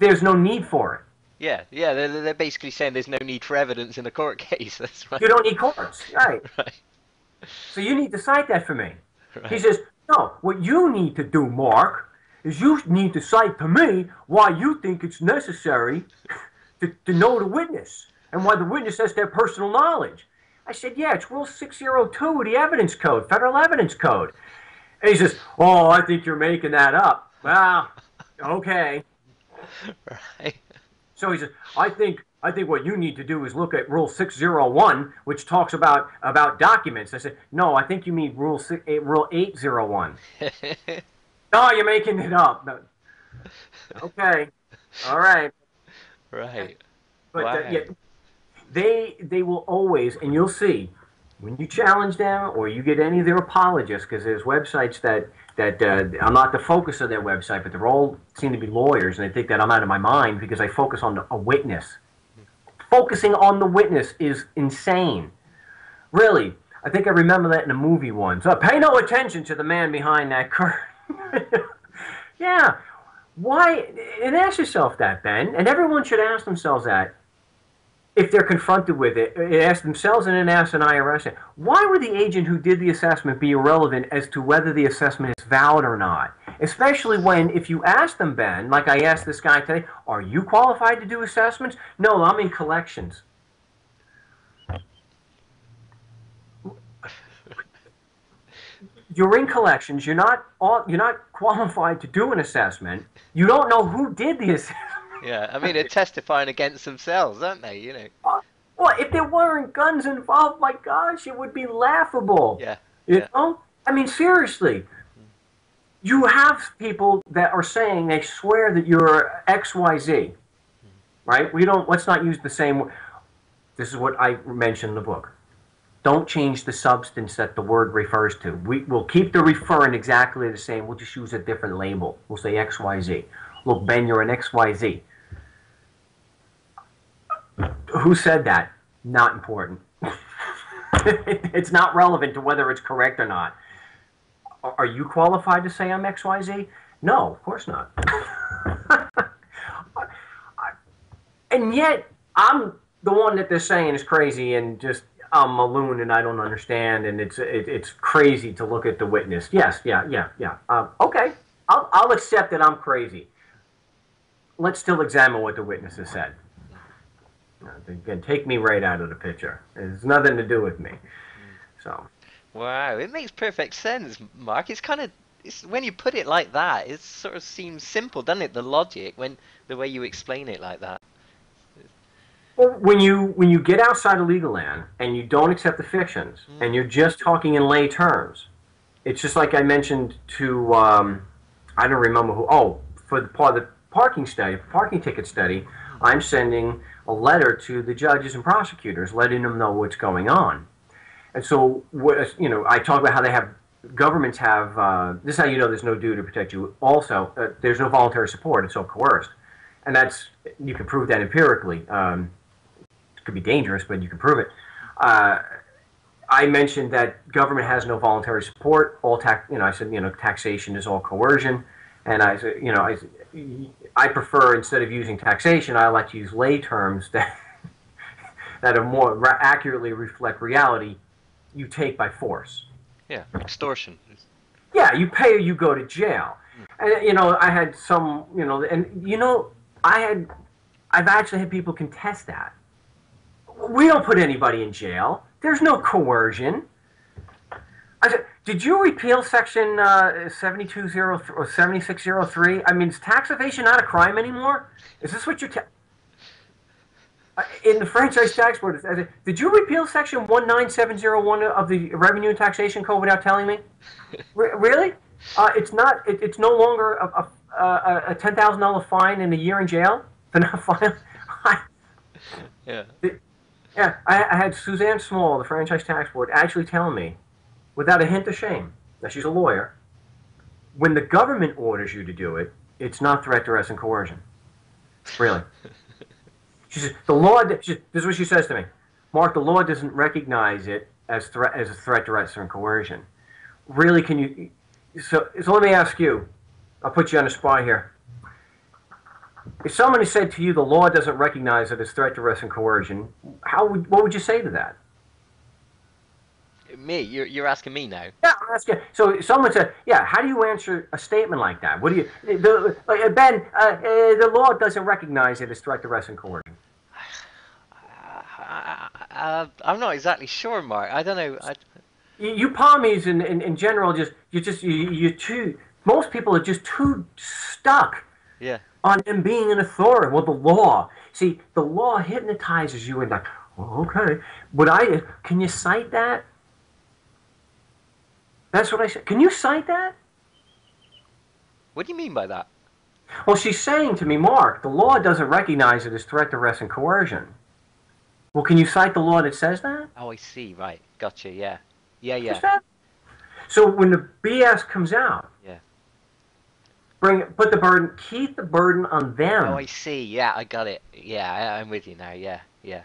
There's no need for it. Yeah, yeah, they're, they're basically saying there's no need for evidence in a court case. That's right. You don't need courts, right? right. So you need to cite that for me. Right. He says, no, what you need to do, Marc, is you need to cite to me why you think it's necessary to, to know the witness and why the witness has have personal knowledge. I said, yeah, it's Rule 602 of the Evidence Code, Federal Evidence Code. And he says, oh, I think you're making that up. Well, okay. Right. So he says, I think I think what you need to do is look at Rule 601, which talks about about documents. I said, no, I think you mean Rule six, eight, Rule 801. no, you're making it up. No. Okay, all right. Right. But wow. uh, yeah, they they will always, and you'll see when you challenge them or you get any of their apologists, because there's websites that that uh, I'm not the focus of their website, but they're all seem to be lawyers, and they think that I'm out of my mind because I focus on a witness. Focusing on the witness is insane. Really, I think I remember that in a movie once. Uh, pay no attention to the man behind that curtain. yeah. Why? And ask yourself that, Ben. And everyone should ask themselves that if they're confronted with it, ask themselves and then ask an IRS, why would the agent who did the assessment be irrelevant as to whether the assessment is valid or not? Especially when, if you ask them, Ben, like I asked this guy today, are you qualified to do assessments? No, I'm in collections. you're in collections. You're not you're not qualified to do an assessment. You don't know who did the assessment. Yeah, I mean they're testifying against themselves, aren't they? You know. Well, if there weren't guns involved, my gosh, it would be laughable. Yeah. You Yeah. know? I mean, seriously. You have people that are saying they swear that you're XYZ. Right? We don't, let's not use the same. This is what I mentioned in the book. Don't change the substance that the word refers to. We, we'll keep the referent exactly the same. We'll just use a different label. We'll say XYZ. Look, Ben, you're an XYZ. Who said that? Not important. it's not relevant to whether it's correct or not. Are you qualified to say I'm XYZ? No, of course not. and yet, I'm the one that they're saying is crazy and just I'm a loon and I don't understand and it's it, it's crazy to look at the witness. Yes, yeah, yeah, yeah. Um, okay, I'll, I'll accept that I'm crazy. Let's still examine what the witness has said. Again, take me right out of the picture. It has nothing to do with me. So, Wow, it makes perfect sense, Marc. It's kind of it's when you put it like that, it sort of seems simple, doesn't it? The logic when the way you explain it like that. well, when you when you get outside of legal land and you don't accept the fictions and you're just talking in lay terms, it's just like I mentioned to um, I don't remember who. Oh, for the part the parking study, parking ticket study, I'm sending a letter to the judges and prosecutors, letting them know what's going on. And so, what, you know, I talk about how they have governments have. Uh, this is how you know there's no duty to protect you. Also, uh, there's no voluntary support; it's all coerced, and that's you can prove that empirically. Um, it could be dangerous, but you can prove it. Uh, I mentioned that government has no voluntary support. All tax, you know, I said, you know, taxation is all coercion, and I said, you know, I, I prefer instead of using taxation, I like to use lay terms that that are more ra- accurately reflect reality. You take by force. Yeah, extortion. Yeah, you pay or you go to jail. Hmm. And you know, I had some, you know, and you know, I had, I've actually had people contest that. We don't put anybody in jail. There's no coercion. I said, did you repeal section uh, 7203 or 7603? I mean, is tax evasion not a crime anymore? Is this what you're Uh, in the franchise tax board? Did you repeal section 19701 of the Revenue and Taxation Code without telling me? Re- really? Uh, it's not. It, it's no longer a, a, a, ten thousand dollar fine and a year in jail for not filing. I, Yeah. yeah, I, I had Suzanne Small, the franchise tax board, actually tell me, without a hint of shame, that she's a lawyer. When the government orders you to do it, it's not threat, duress, and coercion. Really. She says the law. She, this is what she says to me, Marc. The law doesn't recognize it as threat as a threat, duress, and coercion. Really, can you? So, so let me ask you. I'll put you on the spot here. If someone said to you the law doesn't recognize it as threat, duress, and coercion, how would what would you say to that? Me, you're you're asking me now. Yeah, I'm asking. So someone said, "Yeah, how do you answer a statement like that?" What do you, the, like, uh, Ben? Uh, uh, the law doesn't recognize it as threat, duress, and coercion. Uh, I'm not exactly sure, Marc. I don't know. I, You, you Pommies in, in, in general, just you just you, you're too. Most people are just too stuck yeah. on them being an authority. Well, the law. See, the law hypnotizes you and like, well, okay. But I can you cite that? That's what I said. Can you cite that? What do you mean by that? Well, she's saying to me, Marc, the law doesn't recognize it as threat, duress, and coercion. Well, can you cite the law that says that? Oh, I see. Right. Gotcha. Yeah. Yeah. Yeah. that? So when the BS comes out, Yeah. bring put the burden, keep the burden on them. Oh, I see. Yeah, I got it. Yeah, I, I'm with you now. Yeah. Yeah.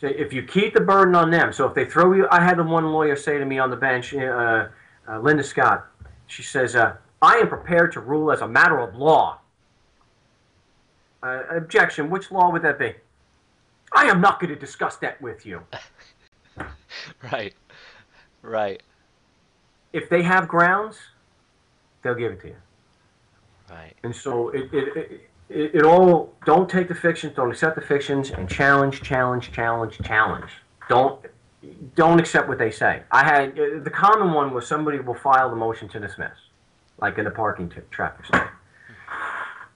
So if you keep the burden on them, so if they throw you, I had the one lawyer say to me on the bench, uh, uh, Linda Scott, she says, uh, I am prepared to rule as a matter of law. Uh, objection, which law would that be? I am not going to discuss that with you. Right. Right. If they have grounds, they'll give it to you. Right. And so it, it, it, it, it all, don't take the fictions, don't accept the fictions, and challenge, challenge, challenge, challenge. Don't, don't accept what they say. I had the common one was somebody will file the motion to dismiss, like in the parking t- traffic study,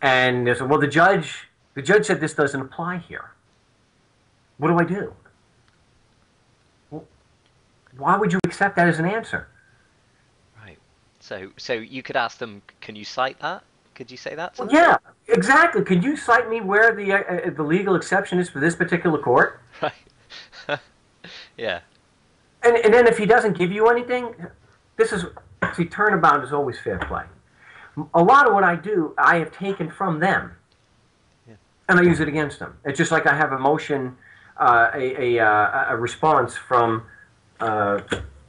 and they said, "Well, the judge, the judge said this doesn't apply here. What do I do? Well, why would you accept that as an answer? Right. So, so you could ask them, can you cite that? Could you say that? Well, yeah, exactly. Could you cite me where the uh, uh, the legal exception is for this particular court? Right. yeah. And, and then if he doesn't give you anything, this is see turnabout is always fair play. A lot of what I do, I have taken from them, Yeah. and I use it against them. It's just like I have a motion, uh, a, a, uh, a response from. Uh,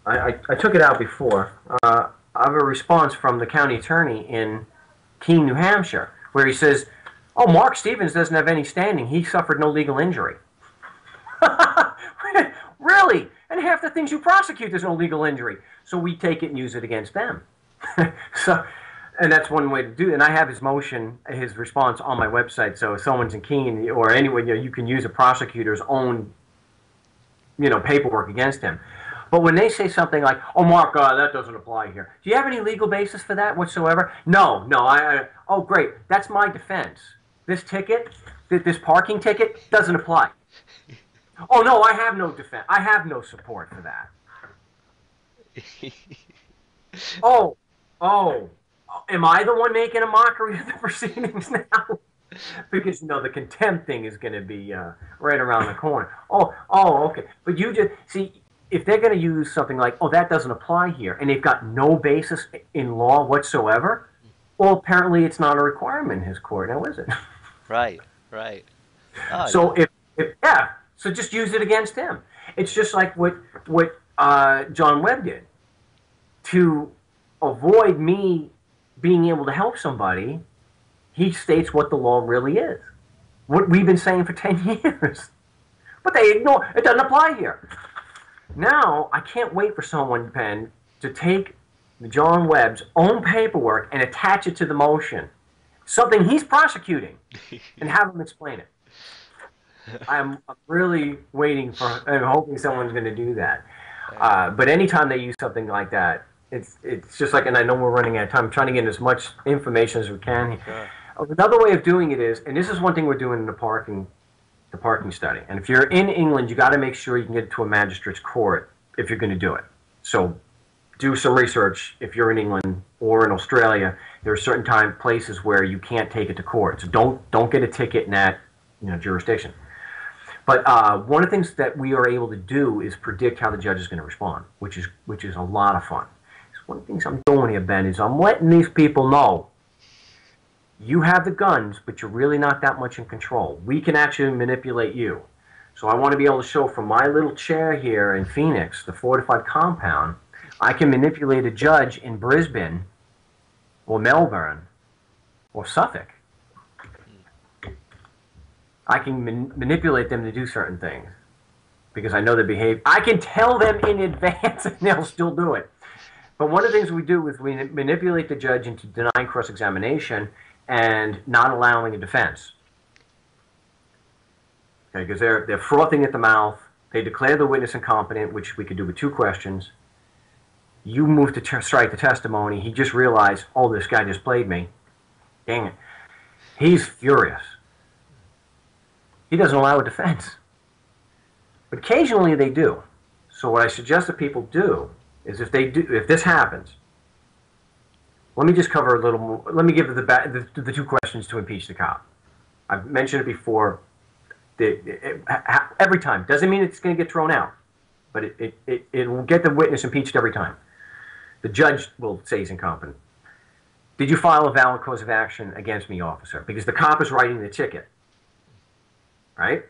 I, I, I took it out before. Uh, I have a response from the county attorney in Keene, New Hampshire, where he says, "Oh, Marc Stevens doesn't have any standing. He suffered no legal injury." really? And half the things you prosecute, there's no legal injury. So we take it and use it against them. so, and that's one way to do it. And I have his motion, his response on my website. So if someone's in Keene or anyone, you, know, you can use a prosecutor's own, you know, paperwork against him. But when they say something like, "Oh, Marc, uh, that doesn't apply here," do you have any legal basis for that whatsoever? No, no. I, I oh, great. That's my defense. This ticket, th- this parking ticket, doesn't apply. Oh no, I have no defense. I have no support for that. Oh, oh, am I the one making a mockery of the proceedings now? because you know the contempt thing is going to be uh, right around the corner. Oh, oh, okay. But you just see if they're going to use something like, oh, that doesn't apply here, and they've got no basis in law whatsoever. Well, apparently it's not a requirement in his court now, is it? Right. Right. Oh, So if, if yeah, so just use it against him. It's just like what what uh, John Webb did to avoid me being able to help somebody. He states what the law really is, what we've been saying for ten years, but they ignore it. Doesn't apply here. Now I can't wait for someone, Ben, to take John Webb's own paperwork and attach it to the motion, something he's prosecuting, and have him explain it. I'm I'm really waiting for and hoping someone's going to do that. Uh, but anytime they use something like that, it's it's just like, and I know we're running out of time. I'm trying to get as much information as we can. Sure. Another way of doing it is, and this is one thing we're doing in the parking, the parking study. And if you're in England, you got to make sure you can get to a magistrate's court if you're going to do it. So do some research if you're in England or in Australia. There are certain time places where you can't take it to court. So don't don't get a ticket in that you know jurisdiction. But uh, one of the things that we are able to do is predict how the judge is going to respond, which is which is a lot of fun. So one of the things I'm doing here, Ben, is I'm letting these people know you have the guns, but you're really not that much in control. We can actually manipulate you. So I want to be able to show from my little chair here in Phoenix, the fortified compound, I can manipulate a judge in Brisbane or Melbourne or Suffolk. I can man- manipulate them to do certain things because I know their behavior. I can tell them in advance and they'll still do it. But one of the things we do is we manipulate the judge into denying cross examination and not allowing a defense. Okay, because they're, they're frothing at the mouth. They declare the witness incompetent, which we could do with two questions. You move to strike the testimony. He just realized, oh, this guy just played me. Dang it. He's furious. He doesn't allow a defense. But occasionally they do. So what I suggest that people do is if they do, if this happens, let me just cover a little more. Let me give the, the, the two questions to impeach the cop. I've mentioned it before. The, it, every time doesn't mean it's going to get thrown out, but it, it, it, it will get the witness impeached every time. The judge will say he's incompetent. Did you file a valid cause of action against me, officer? Because the cop is writing the ticket, right?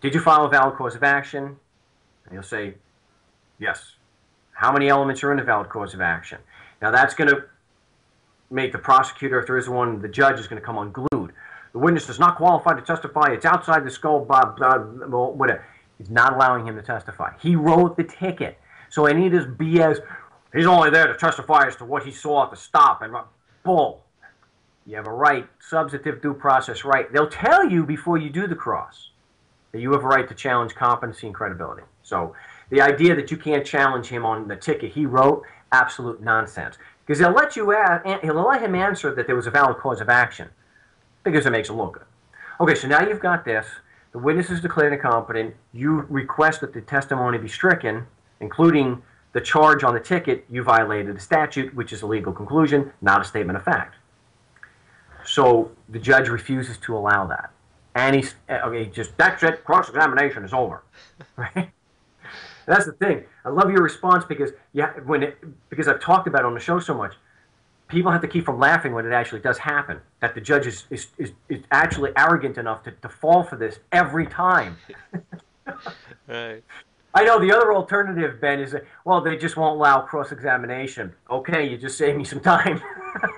Did you file a valid cause of action? And he'll say, yes. How many elements are in the valid cause of action? Now that's going to make the prosecutor, if there is one, the judge is going to come unglued. The witness is not qualified to testify. It's outside the scope. Blah blah. blah whatever. He's not allowing him to testify. He wrote the ticket, so any of this BS. He's only there to testify as to what he saw at the stop and bull. You have a right, substantive due process right. They'll tell you before you do the cross. That you have a right to challenge competency and credibility. So the idea that you can't challenge him on the ticket he wrote, absolute nonsense. Because they'll let you ask, he'll let him answer that there was a valid cause of action, because it makes it look good. Okay, so now you've got this. The witness is declared incompetent. You request that the testimony be stricken, including the charge on the ticket. You violated the statute, which is a legal conclusion, not a statement of fact. So the judge refuses to allow that. And he's, okay, just, that's it, cross examination is over. Right? That's the thing. I love your response because yeah, when it, because I've talked about it on the show so much. People have to keep from laughing when it actually does happen. That the judge is, is, is, is actually arrogant enough to, to fall for this every time. right. I know the other alternative, Ben, is that, well, they just won't allow cross examination. Okay, you just saved me some time.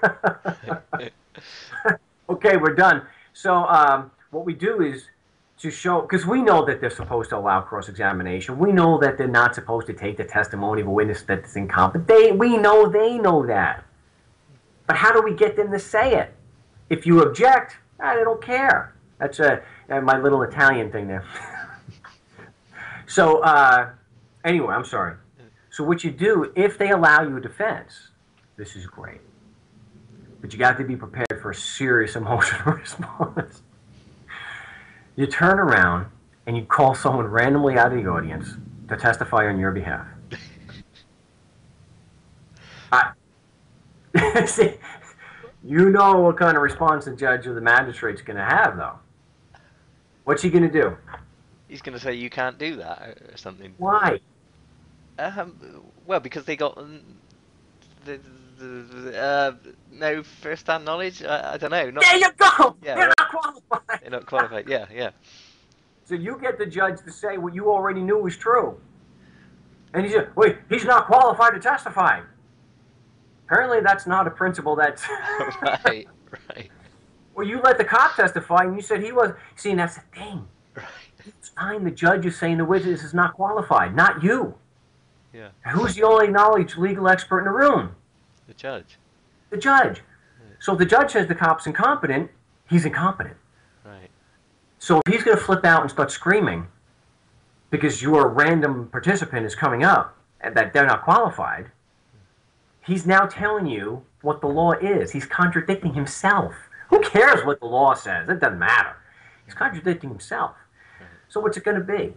okay, we're done. So, um, what we do is to show, because we know that they're supposed to allow cross examination. We know that they're not supposed to take the testimony of a witness that's incompetent. They, we know they know that. But how do we get them to say it? If you object, ah, they don't care. That's a, uh, my little Italian thing there. so, uh, anyway, I'm sorry. So, what you do, if they allow you a defense, this is great. But you got to be prepared for a serious emotional response you turn around and you call someone randomly out of the audience to testify on your behalf. I, see, you know what kind of response the judge or the magistrate's going to have, though. What's he going to do? He's going to say you can't do that or something. Why? Um, well, because they got the, the, the uh, no first-hand knowledge. I, I don't know. Not, there you go. Yeah, You're not qualified. You're not qualified. Yeah, yeah. So you get the judge to say what you already knew was true, and he said, "Wait, he's not qualified to testify." Apparently, that's not a principle that's right. Right. Well, you let the cop testify, and you said he was. See, that's the thing. Right. It's fine. The judge is saying the witness is not qualified, not you. Yeah. Who's the only knowledge legal expert in the room? The judge. The judge. So if the judge says the cop's incompetent, he's incompetent. So if he's going to flip out and start screaming because your random participant is coming up and that they're not qualified, he's now telling you what the law is. He's contradicting himself. Who cares what the law says? It doesn't matter. He's contradicting himself. So what's it going to be?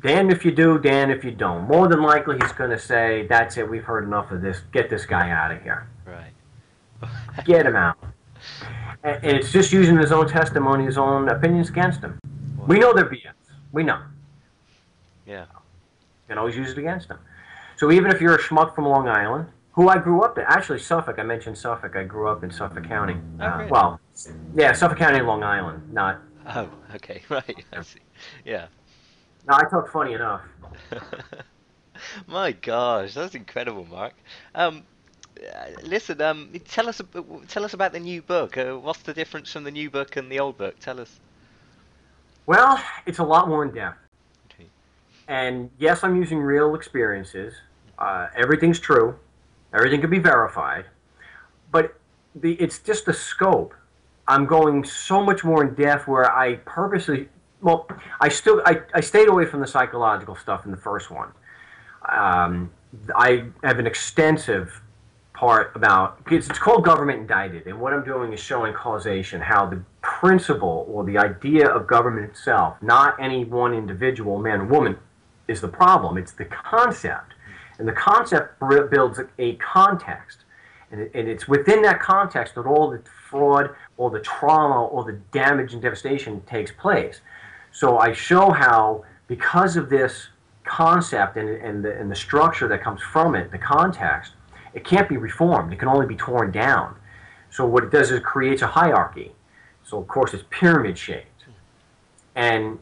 Damn if you do, damn if you don't. More than likely, he's going to say, "That's it. We've heard enough of this. Get this guy out of here. Right. Get him out." And, it's just using his own testimony, his own opinions against him. We know they're BS. We know. Yeah. You can always use it against them. So even if you're a schmuck from Long Island, who I grew up in, actually Suffolk. I mentioned Suffolk. I grew up in Suffolk County. Oh, uh, really? Well, yeah, Suffolk County, Long Island, not. Oh, okay, right. I see. Yeah. No, I talk funny enough. My gosh, that's incredible, Marc. Um, listen, um, tell us tell us about the new book. Uh, what's the difference from the new book and the old book? Tell us. Well, it's a lot more in depth. Okay. And yes, I'm using real experiences. Uh, everything's true. Everything can be verified. But the, it's just the scope. I'm going so much more in depth where I purposely well, I still I, I stayed away from the psychological stuff in the first one. Um, I have an extensive part about it's, it's called government indicted, and what I'm doing is showing causation, how the principle or the idea of government itself, not any one individual man or woman, is the problem. It's the concept, and the concept builds a, context, and, it, and it's within that context that all the fraud, all the trauma, all the damage and devastation takes place. So I show how, because of this concept and, and, the, and the structure that comes from it, the context, it can't be reformed. It can only be torn down. So what it does is it creates a hierarchy. So of course it's pyramid shaped. And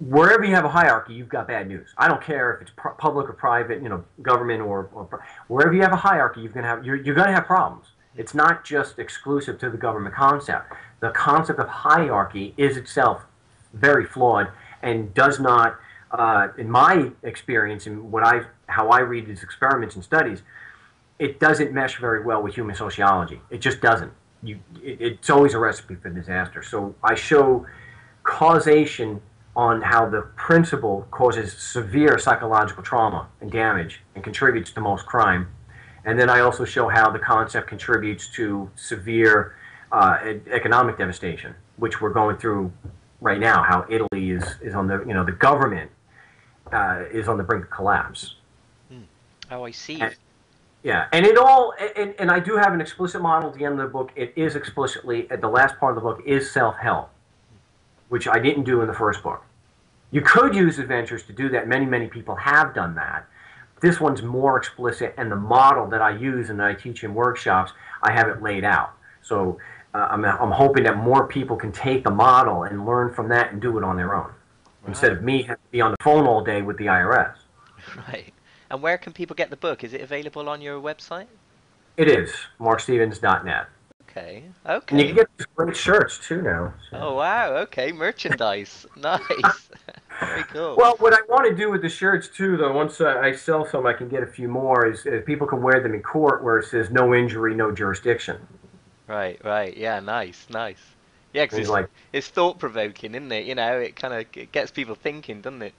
wherever you have a hierarchy, you've got bad news. I don't care if it's public or private, you know, government or, or wherever you have a hierarchy, you're going to have you're, you're to have problems. It's not just exclusive to the government concept. The concept of hierarchy is itself very flawed and does not, uh, in my experience and what I how I read these experiments and studies, it doesn't mesh very well with human sociology. It just doesn't. You, it, it's always a recipe for disaster. So I show causation on how the principle causes severe psychological trauma and damage and contributes to most crime. And then I also show how the concept contributes to severe uh, economic devastation, which we're going through right now. How Italy is, is on the you know the government uh, is on the brink of collapse. Hmm. Oh, I see. And, yeah, and it all and, and I do have an explicit model at the end of the book. It is explicitly at the last part of the book is self help, which I didn't do in the first book. You could use adventures to do that. Many many people have done that. This one's more explicit, and the model that I use and that I teach in workshops, I have it laid out. So uh, I'm, I'm hoping that more people can take the model and learn from that and do it on their own, instead of me having to be on the phone all day with the IRS. Right. And where can people get the book? Is it available on your website? It is, marcstevens.net. Okay. Okay. And you can get great shirts too now. So. Oh wow! Okay, merchandise. nice. Very cool. Well, what I want to do with the shirts too, though, once I sell some, I can get a few more. Is, is people can wear them in court where it says "No injury, no jurisdiction." Right. Right. Yeah. Nice. Nice. Yeah, because it's like it's thought provoking, isn't it? You know, it kind of gets people thinking, doesn't it?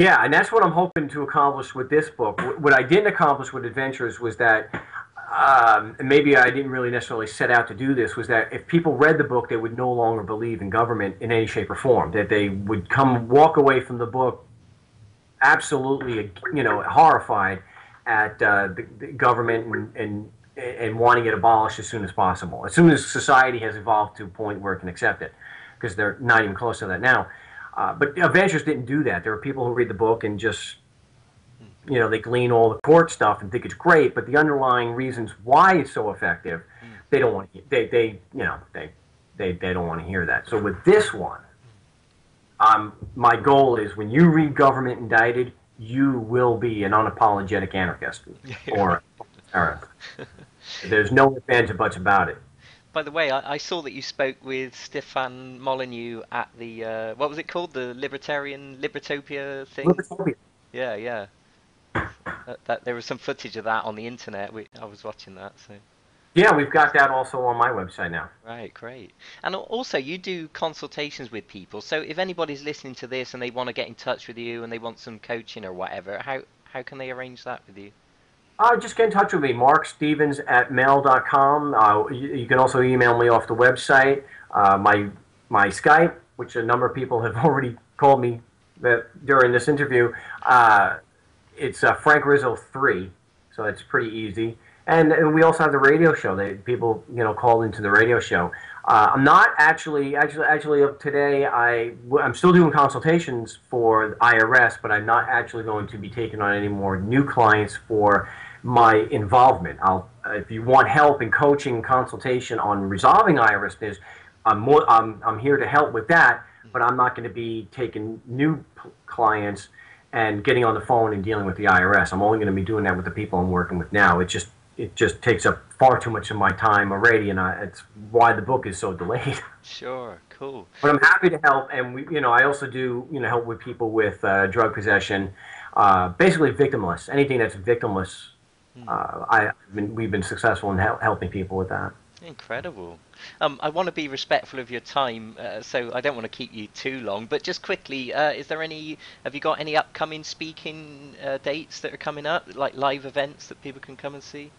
Yeah, and that's what I'm hoping to accomplish with this book. What I didn't accomplish with Adventures was that um, maybe I didn't really necessarily set out to do this, was that if people read the book, they would no longer believe in government in any shape or form. That they would come walk away from the book absolutely, you know, horrified at uh, the, the, government and, and and wanting it abolished as soon as possible. As soon as society has evolved to a point where it can accept it, because they're not even close to that now. Uh, but Adventures didn't do that. There are people who read the book and just you know, they glean all the court stuff and think it's great, but the underlying reasons why it's so effective, they don't want to, they, they, you know, they, they, they don't want to hear that. So with this one, um, my goal is when you read government indicted, you will be an unapologetic anarchist or terrorist. There's no ifs, ands, or buts about it. By the way, I, I, saw that you spoke with Stefan Molyneux at the uh, what was it called, the Libertarian Libertopia thing? Libertopia. Yeah, yeah. That, that, there was some footage of that on the internet. We, I was watching that. So. Yeah, we've got that also on my website now. Right, great. And also, you do consultations with people. So if anybody's listening to this and they want to get in touch with you and they want some coaching or whatever, how how can they arrange that with you? Uh, just get in touch with me, marcstevens at mail.com. Uh, you, you, can also email me off the website. Uh, my my Skype, which a number of people have already called me that, during this interview, uh, it's uh, Frank Rizzo three, so it's pretty easy. And, and we also have the radio show. They people you know called into the radio show. Uh, I'm not actually actually actually today. I I'm still doing consultations for IRS, but I'm not actually going to be taking on any more new clients for my involvement. I'll if you want help in coaching consultation on resolving IRS business, I'm more I'm I'm here to help with that. But I'm not going to be taking new clients and getting on the phone and dealing with the IRS. I'm only going to be doing that with the people I'm working with now. It just it just takes up far too much of my time already, and I, it's why the book is so delayed. Sure, cool. But I'm happy to help, and we, you know, I also do you know help with people with uh, drug possession, uh, basically victimless. Anything that's victimless, hmm. uh, I been, we've been successful in helping people with that. Incredible. Um, I want to be respectful of your time, uh, so I don't want to keep you too long. But just quickly, uh, is there any? Have you got any upcoming speaking uh, dates that are coming up, like live events that people can come and see?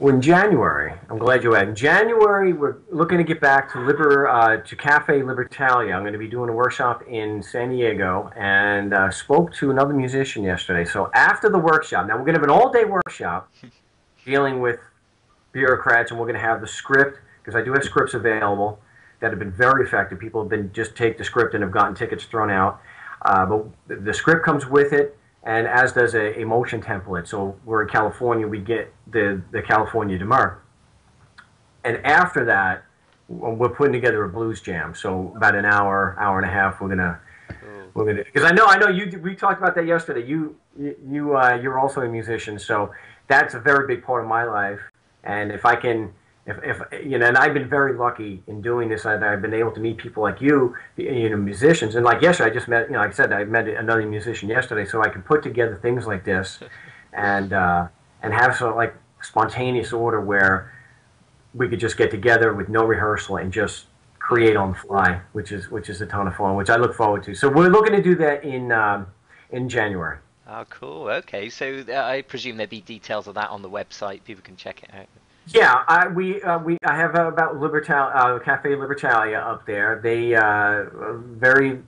Well, in January, I'm glad you asked. In January, we're looking to get back to Liber uh, to Cafe Libertalia. I'm going to be doing a workshop in San Diego, and uh, spoke to another musician yesterday. So after the workshop, now we're going to have an all-day workshop dealing with bureaucrats, and we're going to have the script because I do have scripts available that have been very effective. People have been just take the script and have gotten tickets thrown out. Uh, but the script comes with it, and as does a, a, motion template. So we're in California, we get the the California Demur. And after that, we're putting together a blues jam. So about an hour, hour and a half, we're gonna we're gonna because I know I know you we talked about that yesterday. You you uh, you're also a musician, so that's a very big part of my life. And if I can, if, if you know, and I've been very lucky in doing this. I've, I've been able to meet people like you, you know, musicians. And like yesterday, I just met, you know, like I said, I met another musician yesterday, so I can put together things like this, and uh, and have sort of like spontaneous order where we could just get together with no rehearsal and just create on the fly, which is which is a ton of fun, which I look forward to. So we're looking to do that in um, in January. Oh, cool. Okay, so uh, I presume there'll be details of that on the website. People can check it out. Yeah, I, we uh, we I have about Libertal uh, Cafe Libertalia up there. They uh, very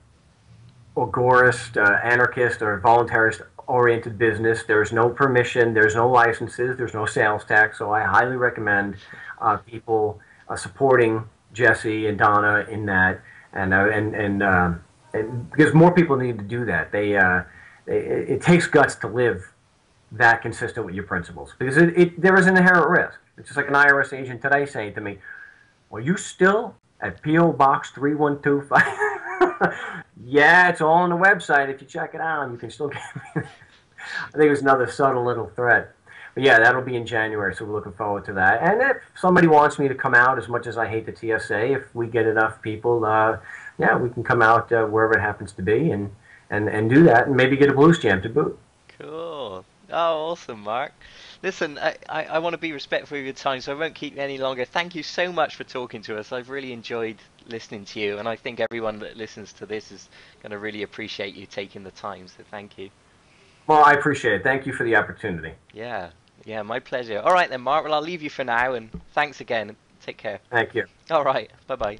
agorist, uh, anarchist, or voluntarist oriented business. There's no permission, there's no licenses, there's no sales tax. So I highly recommend uh, people supporting Jesse and Donna in that, and and and, um, and because more people need to do that. They, it, it, takes guts to live that consistent with your principles because it, it, there is an inherent risk. It's just like an IRS agent today saying to me, "Are you still at PO Box three one two five? yeah, it's all on the website. If you check it out, you can still get me. I think it was another subtle little threat. But yeah, that'll be in January, so we're looking forward to that. And if somebody wants me to come out, as much as I hate the TSA, if we get enough people, uh, yeah, we can come out uh, wherever it happens to be and, and, and do that, and maybe get a blues jam to boot. Cool. Oh, awesome, Marc. Listen, I, I, I want to be respectful of your time, so I won't keep you any longer. Thank you so much for talking to us. I've really enjoyed listening to you, and I think everyone that listens to this is going to really appreciate you taking the time. So thank you. Well, I appreciate it. Thank you for the opportunity. Yeah, yeah, my pleasure. All right then, Marc. Well, I'll leave you for now, and thanks again. Take care. Thank you. All right. Bye bye.